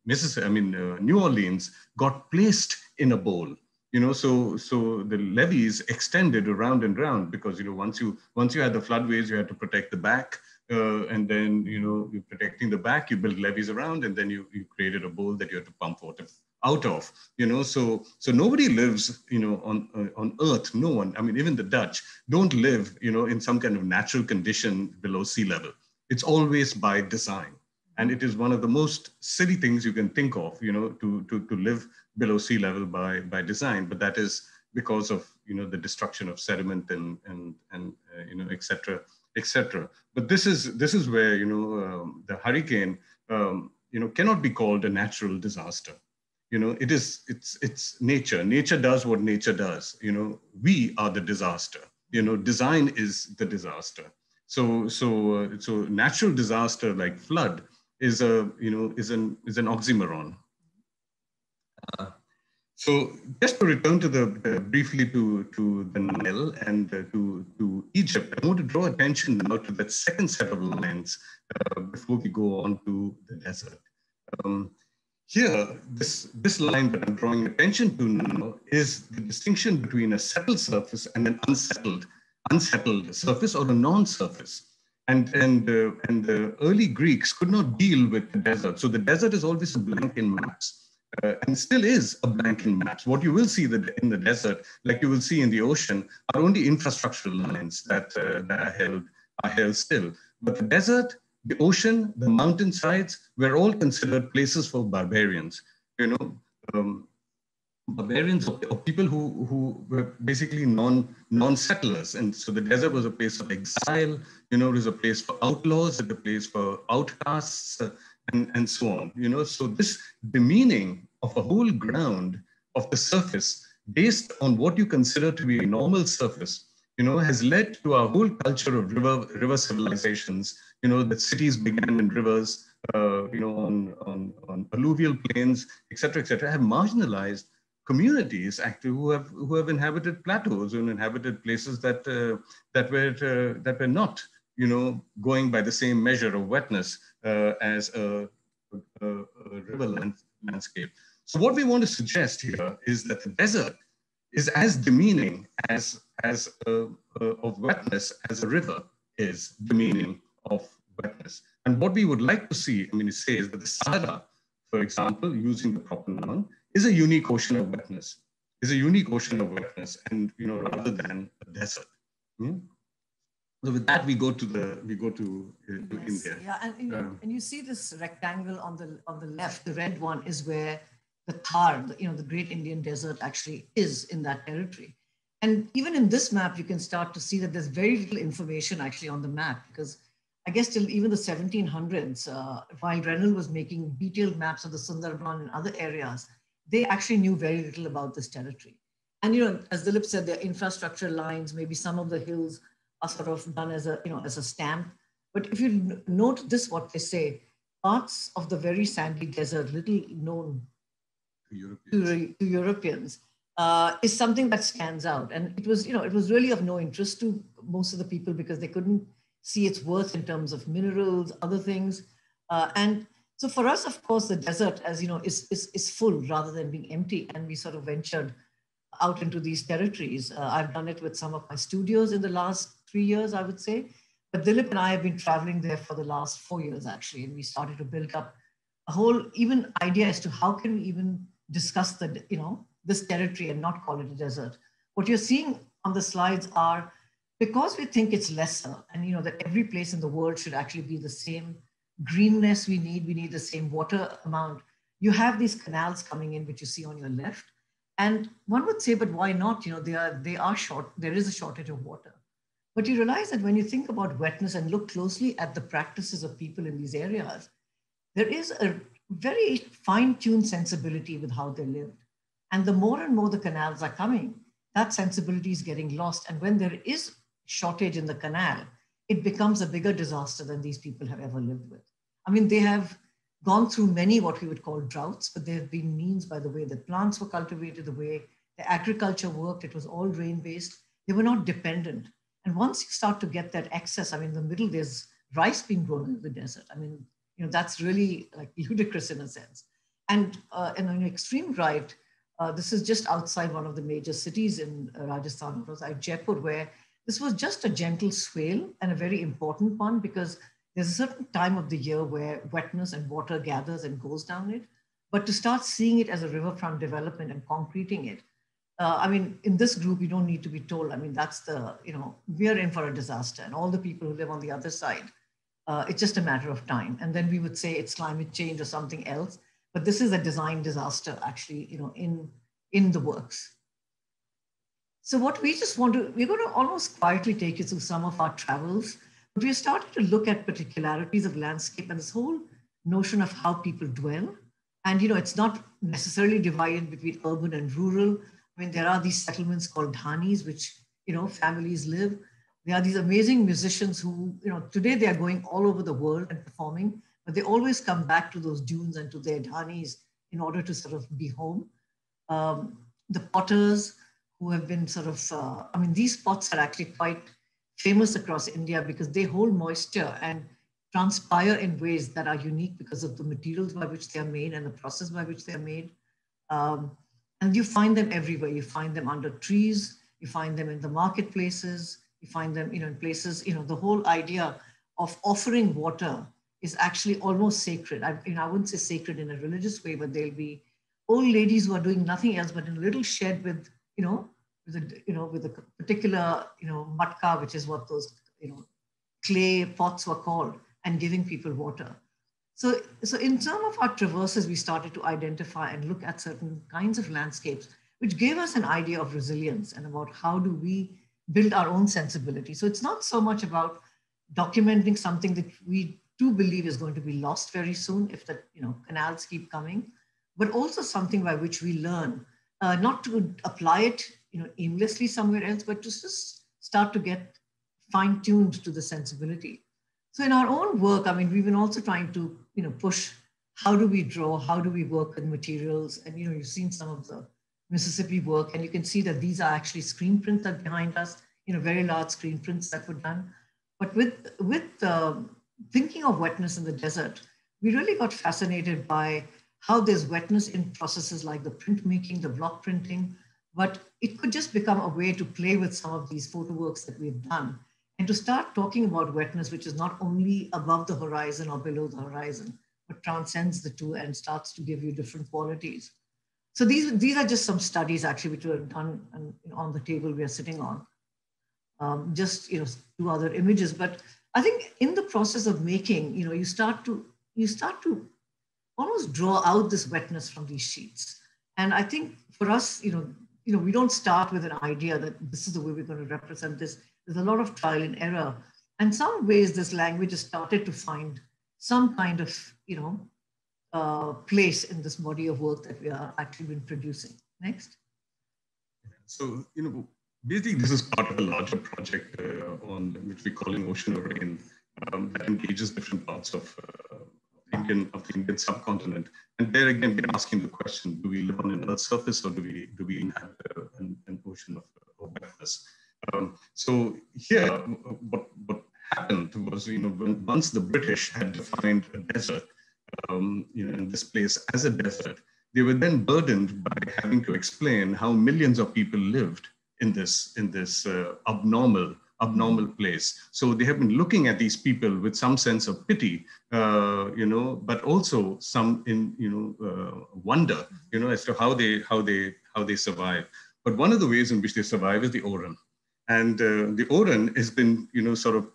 Mississippi, I mean, uh, New Orleans got placed in a bowl you know so so the levees extended around and around because you know once you once you had the floodways you had to protect the back uh, and then you know you're protecting the back you build levees around and then you you created a bowl that you had to pump water out of you know? So so nobody lives you know on uh, on earth. No one. I mean even the dutch don't live you know in some kind of natural condition below sea level. It's always by design. And it is one of the most silly things you can think of you know to to to live below sea level by, by design, but that is because of you know the destruction of sediment and and and uh, you know etc etc. But this is this is where you know um, the hurricane um, you know cannot be called a natural disaster. You know it is it's it's nature. Nature does what nature does. You know we are the disaster. You know design is the disaster. So so uh, so natural disaster like flood is a you know is an is an oxymoron uh, so just to return to the uh, briefly to, to the Nile and uh, to, to Egypt, I want to draw attention now to that second set of lines uh, before we go on to the desert. Um, here, this, this line that I'm drawing attention to now is the distinction between a settled surface and an unsettled, unsettled surface or a non-surface. And, and, uh, and the early Greeks could not deal with the desert. So the desert is always a blank in maps uh, and still is a blank in maps. What you will see that in the desert, like you will see in the ocean, are only infrastructural lines that, uh, that are, held, are held still. But the desert, the ocean, the mountainsides were all considered places for barbarians. You know, um, barbarians or, people who, who were basically non, non-settlers. And so the desert was a place of exile, you know, it was a place for outlaws, it was a place for outcasts, uh, and, and so on. You know, so this demeaning of a whole ground of the surface based on what you consider to be a normal surface, you know, has led to our whole culture of river, river civilizations, you know, that cities began in rivers, uh, you know, on, on, on alluvial plains, et cetera, et cetera, have marginalized communities actually who have who have inhabited plateaus and inhabited places that uh, that were uh, that were not you know going by the same measure of wetness uh, as a, a, a river land, landscape. So what we want to suggest here is that the desert is as demeaning as, as a, a, of wetness as a river is demeaning of wetness. And what we would like to see, I mean, it says that the Sahara, for example, using the proper noun, is a unique ocean of wetness, is a unique ocean of wetness, and you know, rather than a desert. Hmm? So with that, we go to the we go to, uh, to yes. India. Yeah, and you, um, and you see this rectangle on the on the left. The red one is where the Thar, the, you know, the Great Indian Desert actually is in that territory. And even in this map, you can start to see that there's very little information actually on the map because I guess till even the 1700s, uh, while Rennell was making detailed maps of the Sundarban and other areas, they actually knew very little about this territory. And you know, as Dilip said, their infrastructure lines, maybe some of the hills are sort of done as a, you know, as a stamp. But if you note this, what they say, parts of the very sandy desert, little known to Europeans, to, to Europeans uh, is something that stands out. And it was, you know, it was really of no interest to most of the people because they couldn't see its worth in terms of minerals, other things. Uh, and so for us, of course, the desert, as you know, is, is, is full rather than being empty. And we sort of ventured out into these territories. Uh, I've done it with some of my studios in the last three years, I would say. But Dilip and I have been traveling there for the last four years, actually. And we started to build up a whole even idea as to how can we even discuss the, you know, this territory and not call it a desert. What you're seeing on the slides are because we think it's lesser and you know that every place in the world should actually be the same greenness we need, we need the same water amount. You have these canals coming in, which you see on your left. And one would say, but why not? You know, they are, they are short, there is a shortage of water. But you realize that when you think about wetness and look closely at the practices of people in these areas, there is a very fine-tuned sensibility with how they lived. And the more and more the canals are coming, that sensibility is getting lost. And when there is shortage in the canal, it becomes a bigger disaster than these people have ever lived with. I mean, they have gone through many what we would call droughts, but there have been means by the way that plants were cultivated, the way the agriculture worked, it was all rain based. They were not dependent. And once you start to get that excess, I mean, in the middle, there's rice being grown in the desert. I mean, you know, that's really like ludicrous in a sense. And, uh, on the extreme right, uh, this is just outside one of the major cities in uh, Rajasthan, it was like Jaipur, where this was just a gentle swale and a very important one because there's a certain time of the year where wetness and water gathers and goes down it. But to start seeing it as a riverfront development and concreting it, uh, I mean, in this group, you don't need to be told. I mean, that's the, you know, we're in for a disaster. And all the people who live on the other side, uh, it's just a matter of time. And then we would say it's climate change or something else. But this is a design disaster, actually, you know, in, in the works. So what we just want to, we're going to almost quietly take you through some of our travels, but we're starting to look at particularities of landscape and this whole notion of how people dwell. And, you know, it's not necessarily divided between urban and rural. I mean, there are these settlements called dhanis, which, you know, families live. There are these amazing musicians who, you know, today they are going all over the world and performing, but they always come back to those dunes and to their dhanis in order to sort of be home. Um, the potters, who have been sort of, uh, I mean, these pots are actually quite famous across India because they hold moisture and transpire in ways that are unique because of the materials by which they are made and the process by which they are made. Um, and you find them everywhere. You find them under trees, you find them in the marketplaces, you find them, you know, in places, you know, the whole idea of offering water is actually almost sacred. I, you know, I wouldn't say sacred in a religious way, but there'll be old ladies who are doing nothing else but in a little shed with, you know, with a, you know, with a particular, you know, matka, which is what those, you know, clay pots were called, and giving people water. So, so in some of our traverses, we started to identify and look at certain kinds of landscapes, which gave us an idea of resilience and about how do we build our own sensibility. So it's not so much about documenting something that we do believe is going to be lost very soon if the you know canals keep coming, but also something by which we learn uh, not to apply it you know, aimlessly somewhere else, but to just start to get fine tuned to the sensibility. So in our own work, I mean, we've been also trying to, you know, push how do we draw, how do we work with materials? And, you know, you've seen some of the Mississippi work, and you can see that these are actually screen prints that behind us, you know, very large screen prints that were done. But with, with uh, thinking of wetness in the desert, we really got fascinated by how there's wetness in processes like the printmaking, the block printing, but it could just become a way to play with some of these photo works that we've done and to start talking about wetness, which is not only above the horizon or below the horizon, but transcends the two and starts to give you different qualities. So these, these are just some studies actually which were done on the table we are sitting on. Um, just you know two other images, but I think in the process of making, you know, you start to you start to almost draw out this wetness from these sheets. And I think for us, you know, you know, we don't start with an idea that this is the way we're going to represent this. There's a lot of trial and error. And some ways this language has started to find some kind of, you know, uh, place in this body of work that we are actually been producing. Next. So, you know, basically this is part of a larger project uh, on which we're calling Ocean of Rain um, that engages different parts of uh, Indian of the Indian subcontinent. And there again, we're asking the question: Do we live on an Earth's surface, or do we do we inhabit an, an ocean of, of? Um, so here, what what happened was, you know, when, once the British had defined a desert, um, you know, in this place as a desert, they were then burdened by having to explain how millions of people lived in this in this uh, abnormal abnormal place. So they have been looking at these people with some sense of pity, uh, you know, but also some in you know uh, wonder, you know, as to how they how they how they survive. But one of the ways in which they survive is the Oran, and uh, the Oran has been you know sort of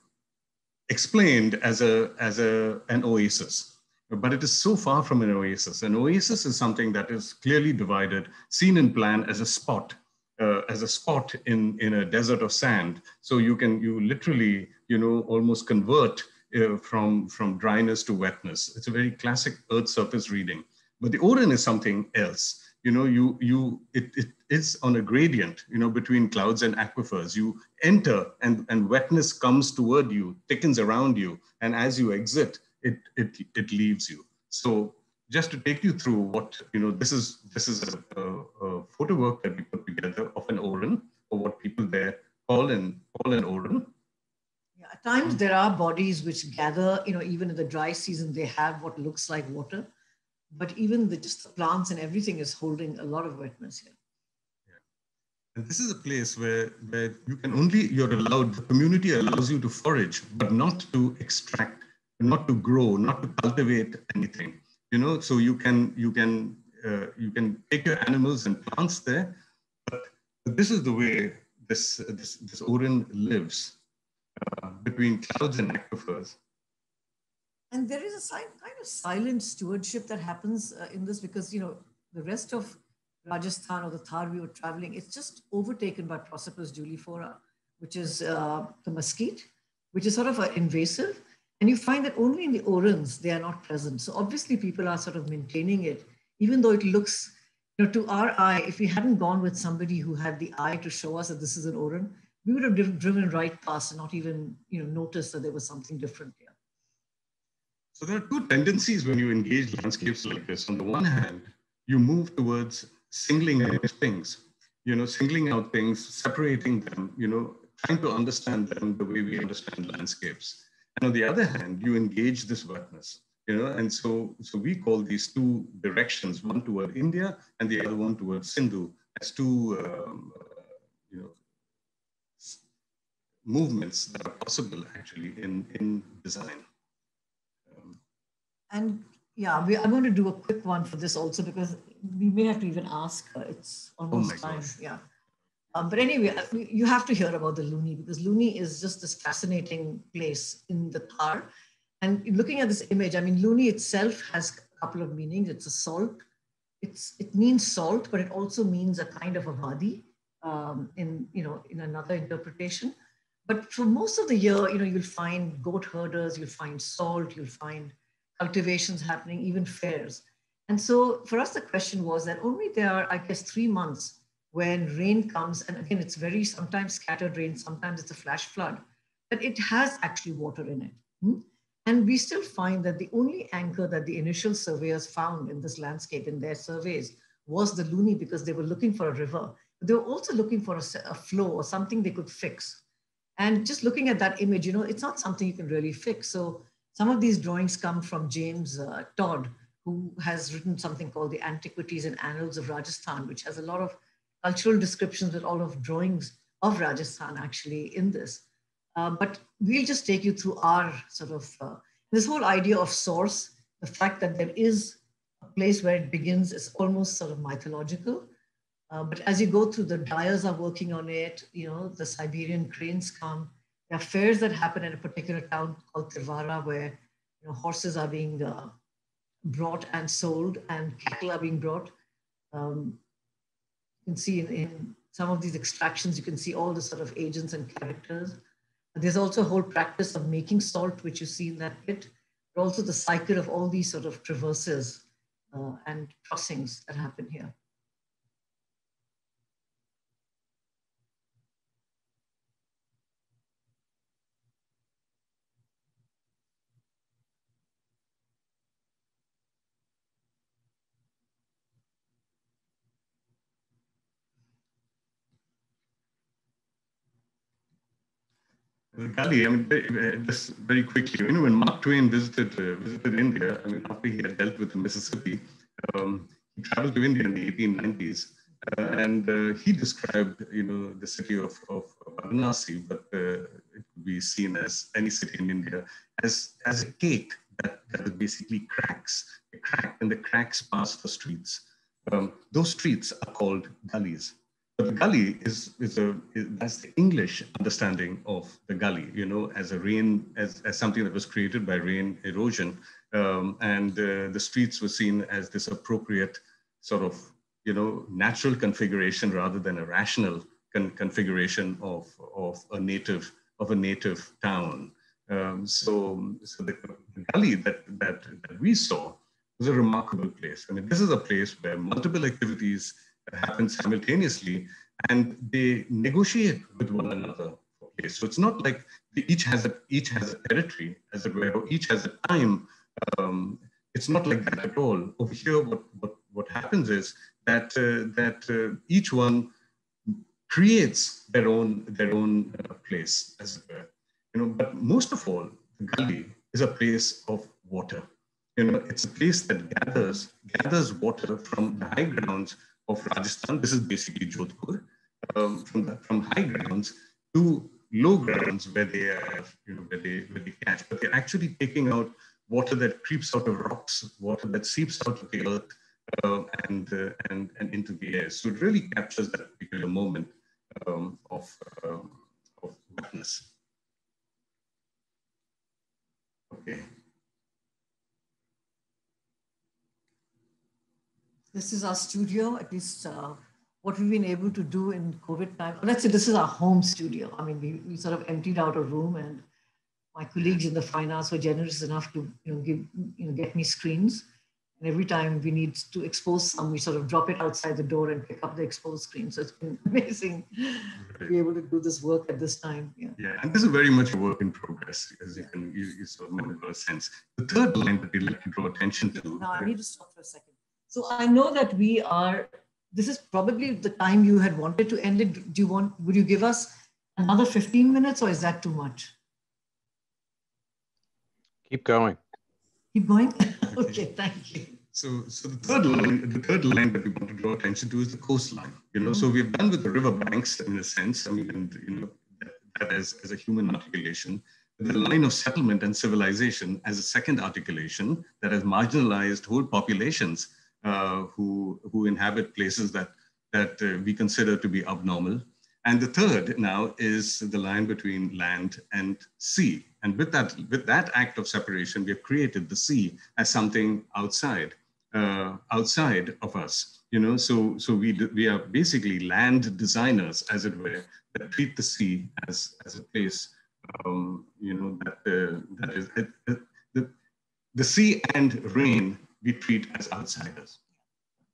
explained as a as a an oasis. But it is so far from an oasis. An oasis is something that is clearly divided, seen in plan as a spot uh, as a spot in, in a desert of sand. So you can, you literally, you know, almost convert uh, from, from dryness to wetness. It's a very classic earth surface reading. But the Oran is something else. You know, you, you, it, it is on a gradient, you know, between clouds and aquifers. You enter and, and wetness comes toward you, thickens around you. And as you exit, it, it, it leaves you. So just to take you through what you know this is this is a, a, a, photo work that we put together of an oran or what people there call an call an oran yeah, at times there are bodies which gather you know even in the dry season they have what looks like water but even the just the plants and everything is holding a lot of wetness here. Yeah. and this is a place where where you can only you're allowed the community allows you to forage but not to extract not to grow not to cultivate anything. You know so you can you can uh, you can take your animals and plants there this is the way this this, this oran lives uh, between clouds and aquifers and there is a kind of silent stewardship that happens uh, in this because you know the rest of Rajasthan or the Thar we were traveling, it's just overtaken by Prosopis juliflora, which is uh, the mesquite, which is sort of invasive. And you find that only in the orans they are not present. So obviously people are sort of maintaining it, even though it looks, you know, to our eye, if we hadn't gone with somebody who had the eye to show us that this is an oran, we would have driven right past and not even, you know, noticed that there was something different here. So there are two tendencies when you engage landscapes like this. On the one hand, you move towards singling out things, you know, singling out things, separating them, you know, trying to understand them the way we understand landscapes. And on the other hand, you engage this wetness, you know, and so, so we call these two directions, one toward India and the other one towards Sindhu, as two, um, uh, you know, movements that are possible actually in, in design. Um, and yeah, we, I'm going to do a quick one for this also because we may have to even ask. Uh, it's almost oh time. Gosh. Yeah. Um, but anyway, uh, you have to hear about the Luni because Luni is just this fascinating place in the Thar. And looking at this image, I mean, Luni itself has a couple of meanings. It's a salt. It's it means salt, but it also means a kind of a wadi um, in you know in another interpretation. But for most of the year, you know, you'll find goat herders, you'll find salt, you'll find cultivations happening, even fairs. And so for us, the question was that only there are, I guess, three months when rain comes, and again, it's very sometimes scattered rain, sometimes it's a flash flood, but it has actually water in it. Hmm? And we still find that the only anchor that the initial surveyors found in this landscape in their surveys was the Luni because they were looking for a river. But they were also looking for a, a flow or something they could fix. And just looking at that image, you know, it's not something you can really fix. So some of these drawings come from James uh, Tod, who has written something called the Antiquities and Annals of Rajasthan, which has a lot of cultural descriptions with all of drawings of Rajasthan actually in this. Uh, but we'll just take you through our sort of uh, this whole idea of source, the fact that there is a place where it begins is almost sort of mythological. Uh, but as you go through, the dyers are working on it. You know, the Siberian cranes come. There are fairs that happen in a particular town called Tilwara, where you know horses are being uh, brought and sold, and cattle are being brought. Um, you can see in, in some of these extractions, you can see all the sort of agents and characters. There's also a whole practice of making salt, which you see in that pit, but also the cycle of all these sort of traverses uh, and crossings that happen here. Gully. I mean, just very quickly, you know, when Mark Twain visited uh, visited India, I mean, after he had dealt with the Mississippi, um, he traveled to India in the 1890s, uh, and uh, he described, you know, the city of, of Varanasi, but uh, it could be seen as any city in India, as as a cake that, that basically cracks, crack, and the cracks pass the streets. Um, those streets are called gullies. The gully is, is a, is, that's the English understanding of the gully, you know, as a rain, as, as something that was created by rain erosion. Um, and uh, the streets were seen as this appropriate sort of, you know, natural configuration rather than a rational con configuration of, of a native, of a native town. Um, so, so the, the gully that, that, that we saw was a remarkable place. I mean, this is a place where multiple activities happen simultaneously and they negotiate with one another. Okay, so it's not like each has a each has a territory, as it were, or each has a time. Um, it's not like that at all. Over here, what what what happens is that uh, that uh, each one creates their own their own uh, place, as it were. You know, but most of all, the gully is a place of water. You know, it's a place that gathers gathers water from the high grounds of Rajasthan. This is basically Jodhpur, um, from, the, from high grounds to low grounds where they are, you know, where they, where they catch. But they're actually taking out water that creeps out of rocks, water that seeps out of the earth uh, and, uh, and, and into the air. So it really captures that particular moment um, of, uh, of wetness. Okay. This is our studio, at least uh, what we've been able to do in COVID time. Let's say this is our home studio. I mean, we, we sort of emptied out a room and my colleagues in the fine arts were generous enough to you know, give, you know, get me screens. And every time we need to expose some, we sort of drop it outside the door and pick up the exposed screen. So it's been amazing to be able to do this work at this time. Yeah, yeah and this is very much a work in progress, as you can you, you sort of a sense. The third line that we'd like to draw attention to. Now, I need to stop for a second. So I know that we are, this is probably the time you had wanted to end it. Do you want, would you give us another 15 minutes or is that too much? Keep going. Keep going? okay, thank you. So, so the third line, the third line that we want to draw attention to is the coastline. You know, so mm-hmm. we've done with the river banks in a sense. I mean, and, you know, that as, as a human articulation the line of settlement and civilization as a second articulation that has marginalized whole populations who, who inhabit places that, that uh, we consider to be abnormal. And the third now is the line between land and sea. And with that, with that act of separation, we have created the sea as something outside, uh, outside of us. You know, so so we we are basically land designers, as it were, that treat the sea as as a place, um, you know, that uh, that is uh, the the sea and rain we treat as outsiders.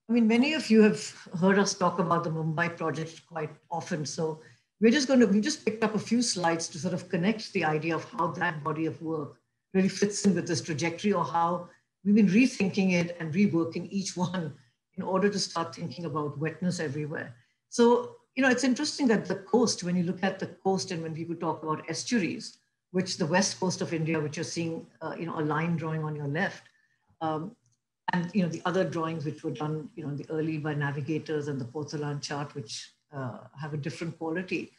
I mean, many of you have heard us talk about the Mumbai project quite often. So we're just going to, we just picked up a few slides to sort of connect the idea of how that body of work really fits in with this trajectory or how we've been rethinking it and reworking each one in order to start thinking about wetness everywhere. So, you know, it's interesting that the coast, when you look at the coast and when people talk about estuaries, which the west coast of India, which you're seeing, uh, you know, a line drawing on your left, um, and you know the other drawings which were done you know the early by navigators and the portolan chart which uh, have a different quality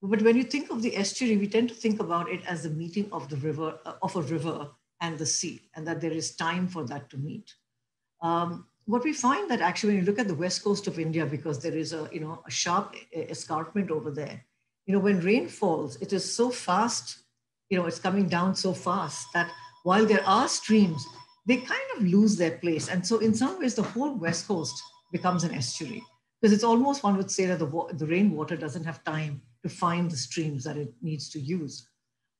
But when you think of the estuary, we tend to think about it as the meeting of the river, uh, of a river and the sea, and that there is time for that to meet. Um, what we find that actually when you look at the west coast of India, because there is a, you know, a sharp escarpment over there, you know, when rain falls, it is so fast, you know, it's coming down so fast that while there are streams, they kind of lose their place. And so in some ways, the whole west coast becomes an estuary because it's almost, one would say that the, the rainwater doesn't have time to find the streams that it needs to use.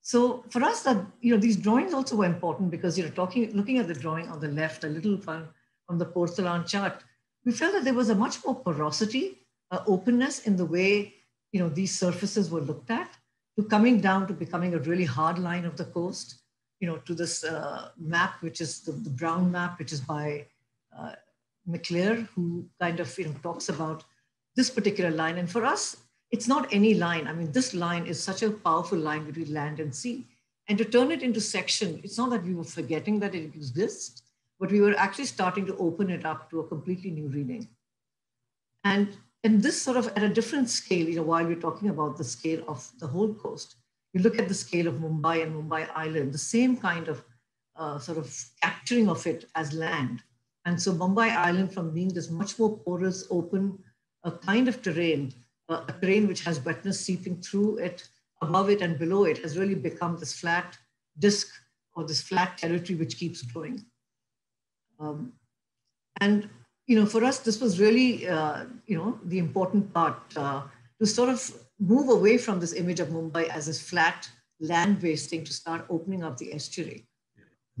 So for us, that you know, these drawings also were important because you know, talking, looking at the drawing on the left, a little from, from the portolan chart, we felt that there was a much more porosity, uh, openness in the way you know these surfaces were looked at, to coming down to becoming a really hard line of the coast, you know, to this uh, map, which is the, the, brown map, which is by uh, who kind of you know talks about this particular line. And for us, it's not any line. I mean, this line is such a powerful line between land and sea. And to turn it into section, it's not that we were forgetting that it exists, but we were actually starting to open it up to a completely new reading. And, and this sort of at a different scale, you know, while we're talking about the scale of the whole coast, you look at the scale of Mumbai and Mumbai Island, the same kind of uh, sort of capturing of it as land. And so Mumbai Island, from being this much more porous, open, a kind of terrain, uh, a terrain which has wetness seeping through it, above it and below it, has really become this flat disk or this flat territory which keeps growing. Um, and you know, for us, this was really uh, you know the important part uh, to sort of move away from this image of Mumbai as this flat land wasting to start opening up the estuary.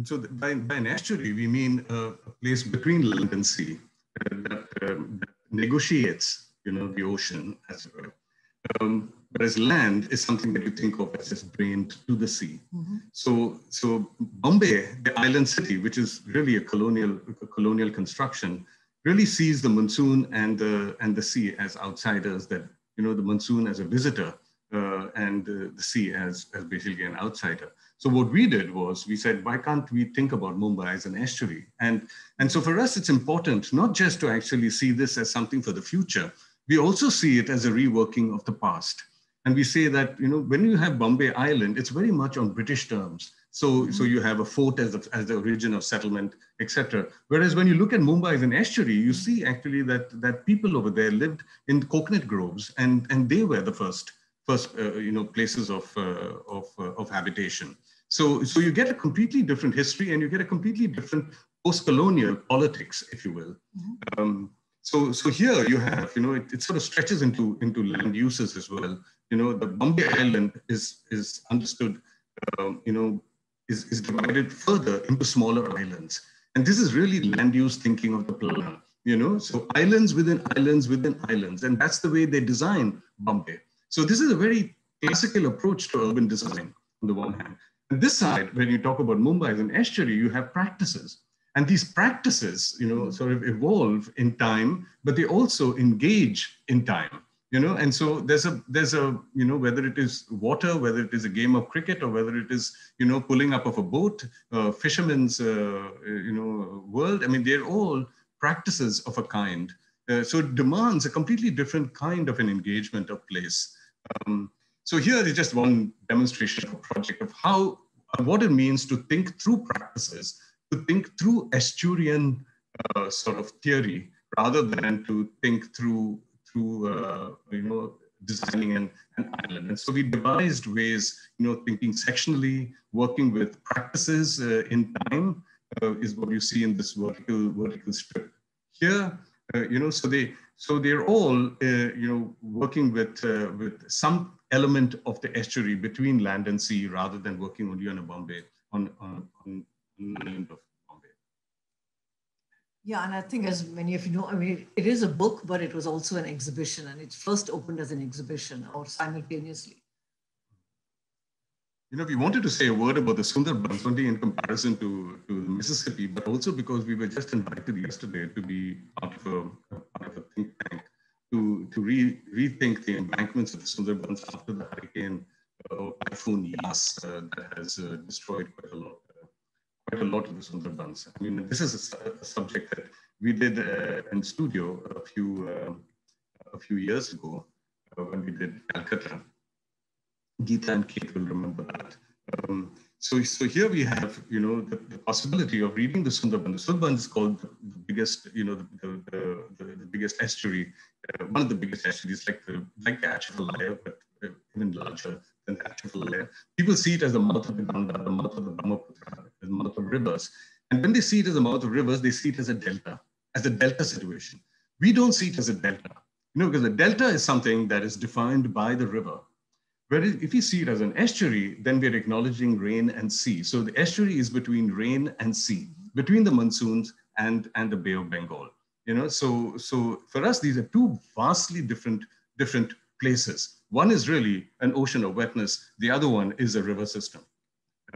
So by, by an estuary, we mean a place between land and sea that, um, that negotiates you know, the ocean as well. Um, whereas land is something that you think of as just drained to the sea. Mm-hmm. So, so Bombay, the island city, which is really a colonial, a colonial construction, really sees the monsoon and the and the sea as outsiders. That you know, the monsoon as a visitor uh, and uh, the sea as as basically an outsider. So what we did was we said, why can't we think about Mumbai as an estuary? And and so for us, it's important not just to actually see this as something for the future, we also see it as a reworking of the past. And we say that, you know, when you have Bombay Island, it's very much on British terms. So, mm-hmm. so you have a fort as, the, as the origin of settlement, etc. Whereas when you look at Mumbai as an estuary, you see actually that, that people over there lived in coconut groves and, and they were the first, first uh, you know, places of, uh, of, uh, of habitation. So, so you get a completely different history and you get a completely different post-colonial politics, if you will. Mm-hmm. Um, so, so here you have, you know, it, it sort of stretches into, into land uses as well. You know, the Bombay Island is, is understood, um, you know, is, is divided further into smaller islands. And this is really land use thinking of the planner, you know, so islands within islands within islands. And that's the way they design Bombay. So this is a very classical approach to urban design on the one hand. And this side, when you talk about Mumbai as an estuary, you have practices and these practices, you know, sort of evolve in time, but they also engage in time, you know. And so there's a there's a you know whether it is water, whether it is a game of cricket, or whether it is you know pulling up of a boat, uh, fisherman's uh, you know world. I mean, they're all practices of a kind. Uh, so it demands a completely different kind of an engagement of place. Um, so here is just one demonstration of a project of how what it means to think through practices to think through estuarian uh, sort of theory rather than to think through through uh, you know designing an, an island. And so we devised ways, you know, thinking sectionally, working with practices uh, in time uh, is what you see in this vertical vertical strip. Here, uh, you know, so they so they're all uh, you know working with with some element of the estuary between land and sea rather than working only on a Bombay on, on, on of Bombay. Yeah, and I think as many of you know, I mean, it is a book, but it was also an exhibition, and it first opened as an exhibition or simultaneously. You know, we wanted to say a word about the Sundarbans only in comparison to, to the Mississippi, but also because we were just invited yesterday to be part of a, part of a think tank to, to re, rethink the embankments of the Sundarbans after the hurricane uh, typhoon Yas uh, that has uh, destroyed quite a lot quite a lot of the Sundarbans. I mean, this is a, a subject that we did uh, in studio a few uh, a few years ago uh, when we did Calcutta. Geeta and Kate will remember that. Um, so, so here we have, you know, the, the possibility of reading the Sundarban. The Sundarban is called the, biggest, you know, the, the, the, the biggest estuary, uh, one of the biggest estuaries, like the like the Atchafalaya, but uh, even larger People see it as the mouth of the Ganga, the mouth of the Brahmaputra, the mouth of rivers. And when they see it as the mouth of rivers, they see it as a delta, as a delta situation. We don't see it as a delta, you know, because the delta is something that is defined by the river. Whereas if you see it as an estuary, then we're acknowledging rain and sea. So the estuary is between rain and sea, between the monsoons and, and the Bay of Bengal. You know, so, so for us, these are two vastly different, different places. One is really an ocean of wetness. The other one is a river system.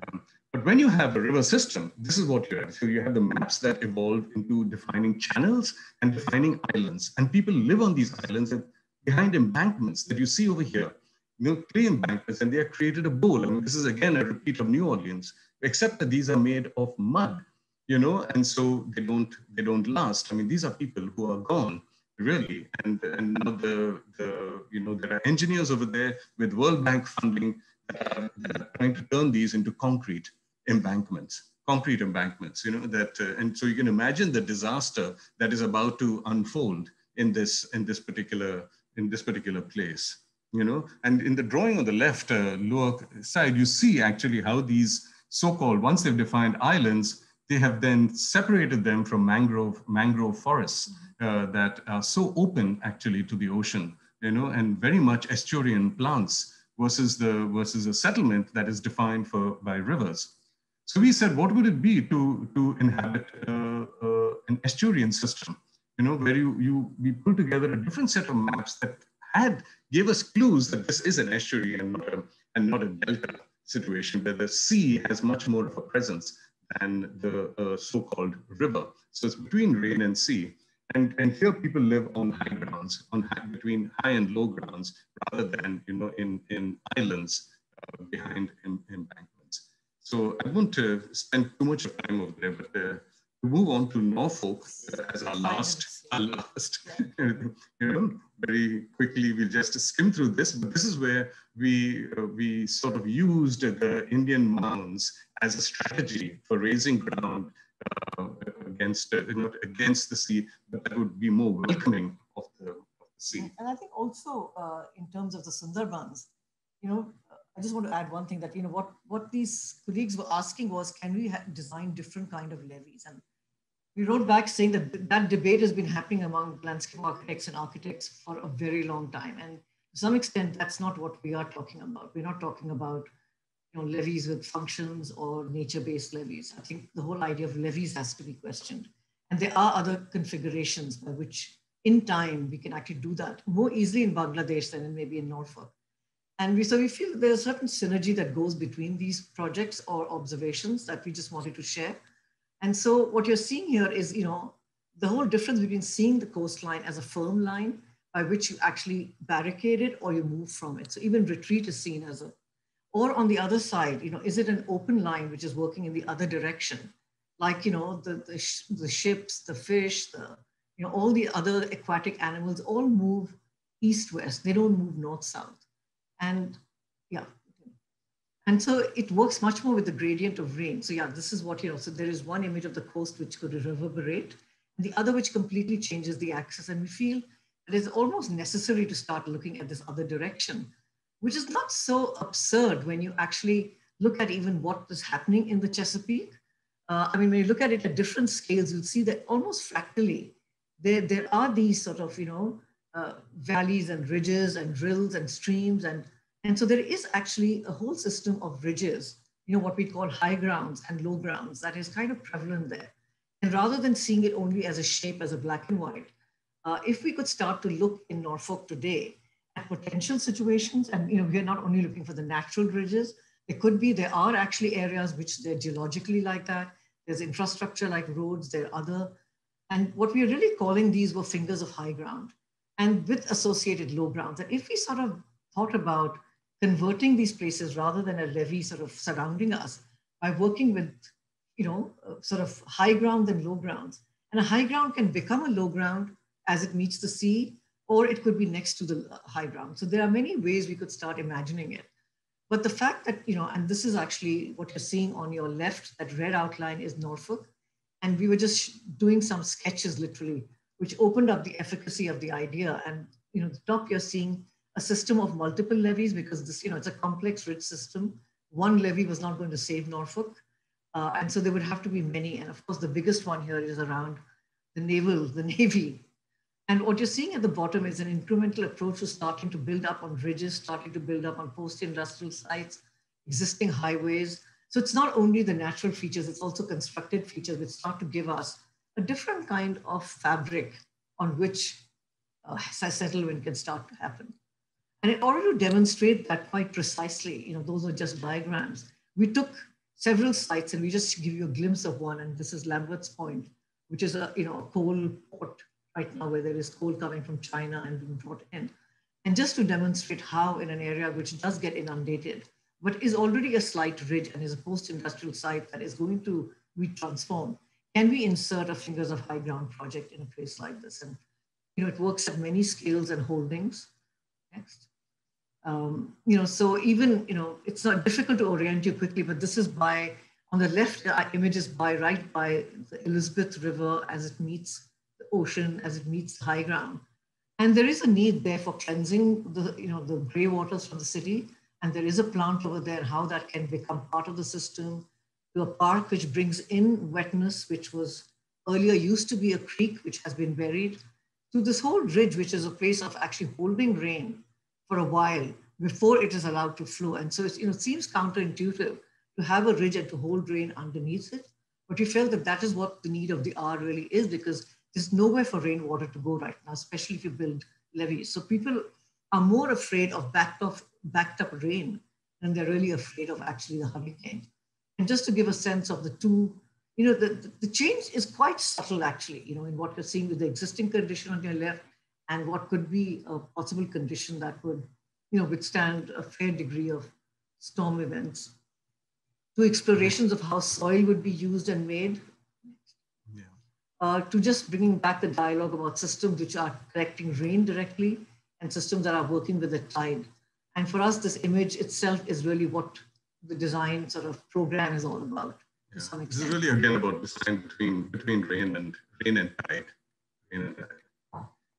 Um, but when you have a river system, this is what you have. So you have the maps that evolve into defining channels and defining islands. And people live on these islands and behind embankments that you see over here. You know, clay embankments, and they have created a bowl. I mean, this is again a repeat of New Orleans, except that these are made of mud, you know, and so they don't they don't last. I mean, these are people who are gone really, and and now the the you know there are engineers over there with World Bank funding that are, that are trying to turn these into concrete embankments concrete embankments you know that uh, and so you can imagine the disaster that is about to unfold in this in this particular in this particular place you know? And in the drawing on the left uh, lower side you see actually how these so-called once they've defined islands they have then separated them from mangrove mangrove forests uh, that are so open actually to the ocean you know and very much estuarine plants versus the versus a settlement that is defined for by rivers so we said, what would it be to, to inhabit uh, uh, an estuarine system? You know, where you, you we put together a different set of maps that had gave us clues that this is an estuary and not a, and not a delta situation where the sea has much more of a presence than the uh, so-called river. So it's between rain and sea. And, and here people live on high grounds, on high, between high and low grounds, rather than you know in, in islands uh, behind embankments. So I won't uh, spend too much time over there, but uh, move on to Norfolk uh, as our last, our last, you know, very quickly we'll just skim through this. But this is where we uh, we sort of used the Indian mounds as a strategy for raising ground uh, against uh, you know, against the sea, but that would be more welcoming of the, of the sea. And I think also in terms of the Sundarbans, you know, I just want to add one thing that, you know, what, what these colleagues were asking was, can we design different kind of levees? And we wrote back saying that that debate has been happening among landscape architects and architects for a very long time. And to some extent, that's not what we are talking about. We're not talking about you know, levees with functions or nature-based levees. I think the whole idea of levees has to be questioned. And there are other configurations by which in time we can actually do that more easily in Bangladesh than in maybe in Norfolk. And we, so we feel there's a certain synergy that goes between these projects or observations that we just wanted to share. And so what you're seeing here is, you know, the whole difference between seeing the coastline as a firm line by which you actually barricade it or you move from it. So even retreat is seen as a, or on the other side, you know, is it an open line which is working in the other direction? Like, you know, the, the, sh the ships, the fish, the, you know, all the other aquatic animals all move east-west. They don't move north-south. And yeah. And so it works much more with the gradient of rain. So yeah, this is what, you know, so there is one image of the coast which could reverberate, the other which completely changes the axis. And we feel it is almost necessary to start looking at this other direction, which is not so absurd when you actually look at even what is happening in the Chesapeake. Uh, I mean, when you look at it at different scales, you'll see that almost fractally, there, there are these sort of, you know, uh, valleys and ridges and rills and streams. And, and so there is actually a whole system of ridges, you know, what we call high grounds and low grounds that is kind of prevalent there. And rather than seeing it only as a shape, as a black and white, uh, if we could start to look in Norfolk today at potential situations, and you know, we are not only looking for the natural ridges, there could be, there are actually areas which they're geologically like that. There's infrastructure like roads, there are other, and what we're really calling these were fingers of high ground and with associated low grounds. And if we sort of thought about converting these places rather than a levee sort of surrounding us by working with, you know, uh, sort of high ground and low grounds. And a high ground can become a low ground as it meets the sea, or it could be next to the high ground. So there are many ways we could start imagining it. But the fact that, you know, and this is actually what you're seeing on your left, that red outline is Norfolk. And we were just doing some sketches literally, which opened up the efficacy of the idea. And, you know, the top you're seeing a system of multiple levees because this, you know, it's a complex ridge system. One levee was not going to save Norfolk. Uh, and so there would have to be many. And of course, the biggest one here is around the naval, the Navy. And what you're seeing at the bottom is an incremental approach to starting to build up on ridges, starting to build up on post-industrial sites, existing highways. So it's not only the natural features, it's also constructed features which start to give us a different kind of fabric on which uh, settlement can start to happen. And in order to demonstrate that quite precisely, you know, those are just diagrams. We took several sites and we just give you a glimpse of one. And this is Lambert's Point, which is a, you know, a coal port right now where there is coal coming from China and being brought in. And just to demonstrate how in an area which does get inundated, but is already a slight ridge and is a post-industrial site that is going to be transformed, can we insert a Fingers of High Ground project in a place like this? And you know, it works at many scales and holdings. Next. Um, you know, so even, you know, it's not difficult to orient you quickly, but this is by, on the left image is by right by the Elizabeth River as it meets the ocean, as it meets the high ground. And there is a need there for cleansing the, you know, the gray waters from the city. And there is a plant over there, how that can become part of the system to a park which brings in wetness, which was earlier used to be a creek, which has been buried, to this whole ridge, which is a place of actually holding rain for a while before it is allowed to flow. And so you know, it seems counterintuitive to have a ridge and to hold rain underneath it. But we felt that that is what the need of the hour really is because there's nowhere for rainwater to go right now, especially if you build levees. So people are more afraid of backed, off, backed up rain than they're really afraid of actually the hurricane. And just to give a sense of the two, you know, the, the change is quite subtle actually, you know, in what you're seeing with the existing condition on your left and what could be a possible condition that would you know, withstand a fair degree of storm events. To explorations of how soil would be used and made. Yeah. Uh, to just bringing back the dialogue about systems which are collecting rain directly and systems that are working with the tide. And for us, this image itself is really what the design sort of program is all about. Yeah. This is really again about time between between rain and rain and tide. Rain and tide.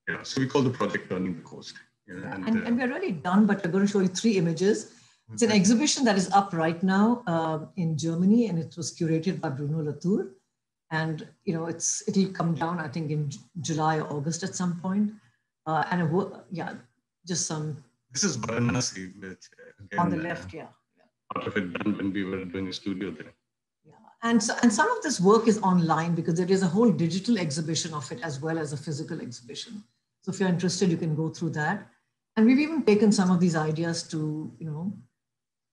Yeah. So we call the project Turning the Coast. Yeah, and, and, uh, and, we're really done, but we're going to show you three images. It's an exhibition that is up right now uh, in Germany, and it was curated by Bruno Latour. And you know, it's it'll come down, I think, in July or August at some point. Uh, and it, yeah, just some. This is Varanasi, which again, on the left, yeah. Part of it done when we were doing a studio there. Yeah, and so, and some of this work is online because there is a whole digital exhibition of it as well as a physical exhibition. So if you're interested, you can go through that. And we've even taken some of these ideas to, you know,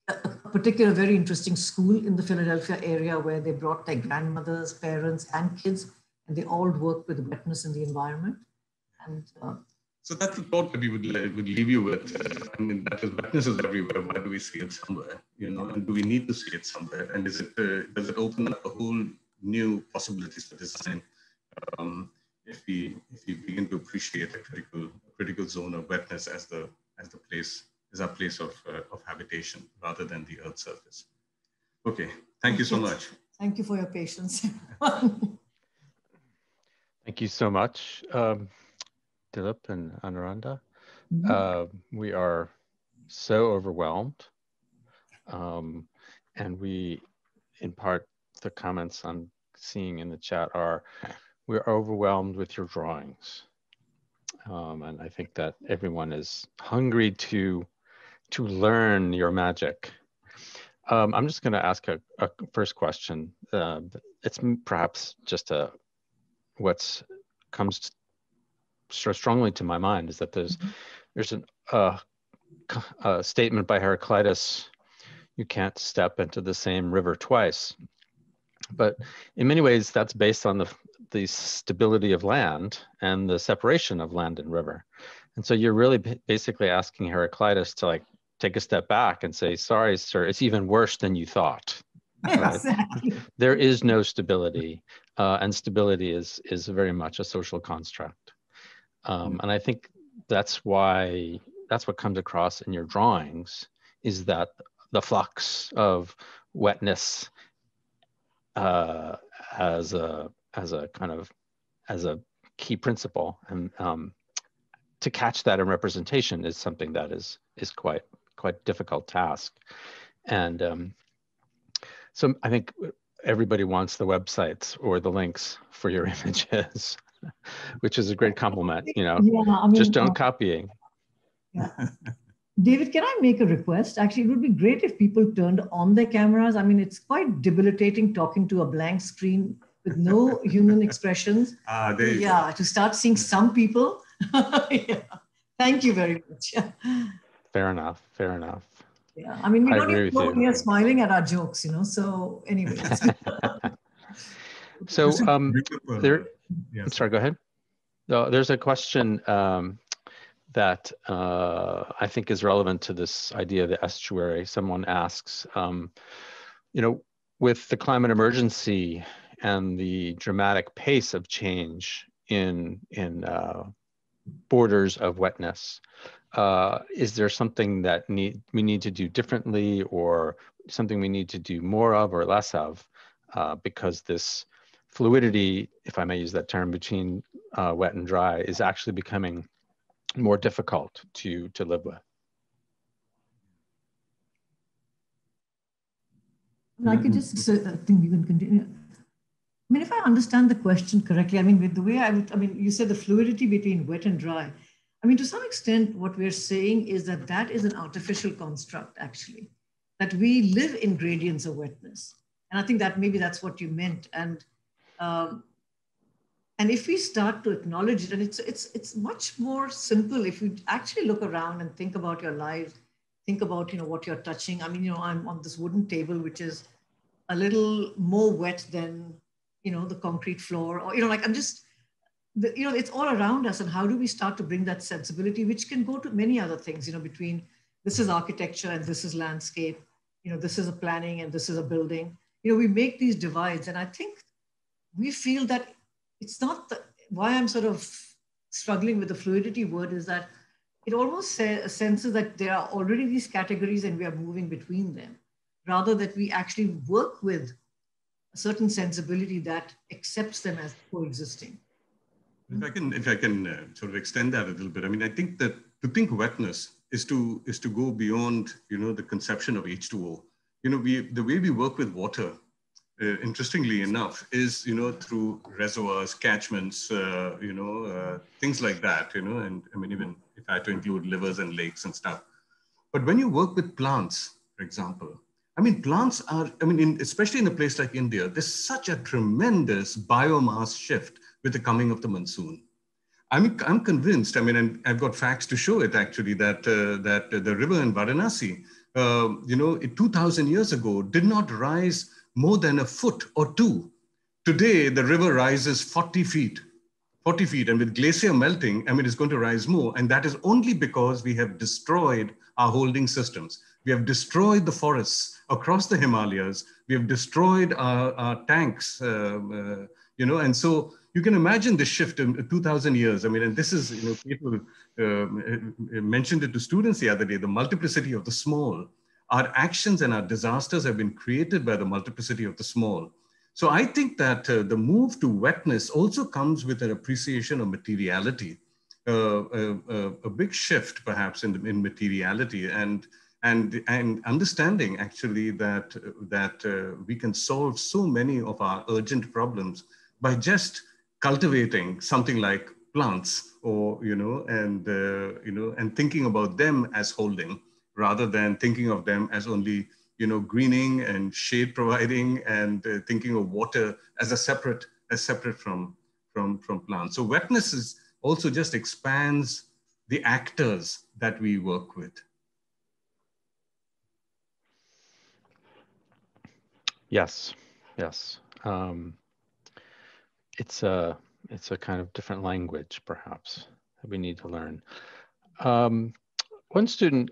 a, particular very interesting school in the Philadelphia area where they brought their grandmothers, parents, and kids, and they all worked with wetness in the environment. And uh, so that's the thought that we would, would leave you with. Uh, I mean, that is wetness is everywhere. Why do we see it somewhere? You know, and do we need to see it somewhere? And is it uh, does it open up a whole new possibilities for design? Um, if we if we begin to appreciate a critical critical zone of wetness as the as the place as our place of uh, of habitation rather than the earth surface. Okay, thank you so much. Thank you for your patience. thank you so much, um, Dilip and Anuradha. Mm -hmm. uh, we are so overwhelmed, um, and we, in part, the comments I'm seeing in the chat are we're overwhelmed with your drawings. Um, and I think that everyone is hungry to, to learn your magic. Um, I'm just going to ask a, a, first question. Uh, it's perhaps just a what's comes so strongly to my mind is that there's mm -hmm. there's an, uh, a statement by Heraclitus, you can't step into the same river twice. But in many ways, that's based on the the stability of land and the separation of land and river. And so you're really basically asking Heraclitus to like take a step back and say, sorry, sir, it's even worse than you thought. Right? Exactly. There is no stability, uh, and stability is is very much a social construct. Um, and I think that's why that's what comes across in your drawings is that the flux of wetness uh, as a as a kind of as a key principle. And um, to catch that in representation is something that is is quite quite difficult task. And um, so i think everybody wants the websites or the links for your images which is a great compliment you know. Yeah, I mean, just don't uh, copying. Yeah. David, can I make a request? Actually, it would be great if people turned on their cameras. I mean, it's quite debilitating talking to a blank screen with no human expressions. Ah, yeah, to start seeing some people. yeah. Thank you very much. Fair enough. Fair enough. Yeah, I mean, we don't even know we are smiling at our jokes, you know. So, anyway. so, um, there. Yes. I'm sorry. Go ahead. No, there's a question um, that uh, I think is relevant to this idea of the estuary. Someone asks, um, you know, with the climate emergency and the dramatic pace of change in in uh, borders of wetness, uh, is there something that need we need to do differently, or something we need to do more of or less of, uh, because this fluidity, if I may use that term, between uh, wet and dry is actually becoming more difficult to, to live with. I could just say, I think you can continue. I mean, if I understand the question correctly, I mean, with the way I would, I mean, you said the fluidity between wet and dry. I mean, to some extent, what we're saying is that that is an artificial construct, actually, that we live in gradients of wetness. And I think that maybe that's what you meant. And um, and if we start to acknowledge it, and it's it's it's much more simple if you actually look around and think about your life, think about you know what you're touching. I mean, you know, I'm on this wooden table which is a little more wet than you know the concrete floor, or you know, like I'm just the, you know, it's all around us. And how do we start to bring that sensibility, which can go to many other things, you know, between this is architecture and this is landscape, you know, this is a planning and this is a building. You know, we make these divides. And I think we feel that it's not the, why I'm sort of struggling with the fluidity word is that it almost say, senses that there are already these categories and we are moving between them, rather that we actually work with a certain sensibility that accepts them as coexisting. If I can, if I can uh, sort of extend that a little bit, I mean, I think that to think wetness is to is to go beyond, you know, the conception of H2O. You know, we the way we work with water interestingly enough, is you know through reservoirs, catchments, uh, you know uh, things like that. You know, and I mean even if I had to include rivers and lakes and stuff. But when you work with plants, for example, I mean plants are. I mean, in, especially in a place like India, there's such a tremendous biomass shift with the coming of the monsoon. I'm, I'm convinced, I mean, and I've got facts to show it actually, that, uh, that the river in Varanasi, uh, you know, 2000 years ago did not rise more than a foot or two. Today, the river rises 40 feet, 40 feet. And with glacier melting, I mean, it's going to rise more. And that is only because we have destroyed our holding systems. We have destroyed the forests across the Himalayas. We have destroyed our, our tanks, uh, uh, you know, and so you can imagine the shift in 2000 years. I mean, and this is, you know, people uh, mentioned it to students the other day, the multiplicity of the small our actions and our disasters have been created by the multiplicity of the small. So I think that uh, the move to wetness also comes with an appreciation of materiality, uh, a, uh, uh, a, big shift perhaps in, in materiality and, and, and understanding actually that, that uh, we can solve so many of our urgent problems by just cultivating something like plants or, you know, and, you know, and thinking about them as holding rather than thinking of them as only you know greening and shade providing and uh, thinking of water as a separate as separate from from from plants. So wetness is also just expands the actors that we work with. Yes yes. Um, it's a it's a kind of different language perhaps that we need to learn. Um, one student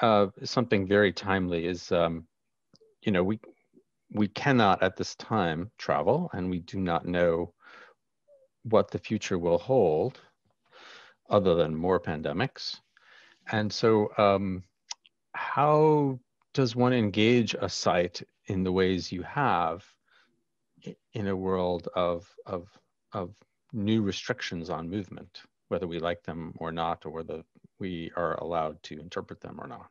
uh, something very timely is, um, you know, we we cannot at this time travel, and we do not know what the future will hold, other than more pandemics. And so, um, how does one engage a site in the ways you have in a world of, of, of new restrictions on movement, whether we like them or not, or whether we are allowed to interpret them or not?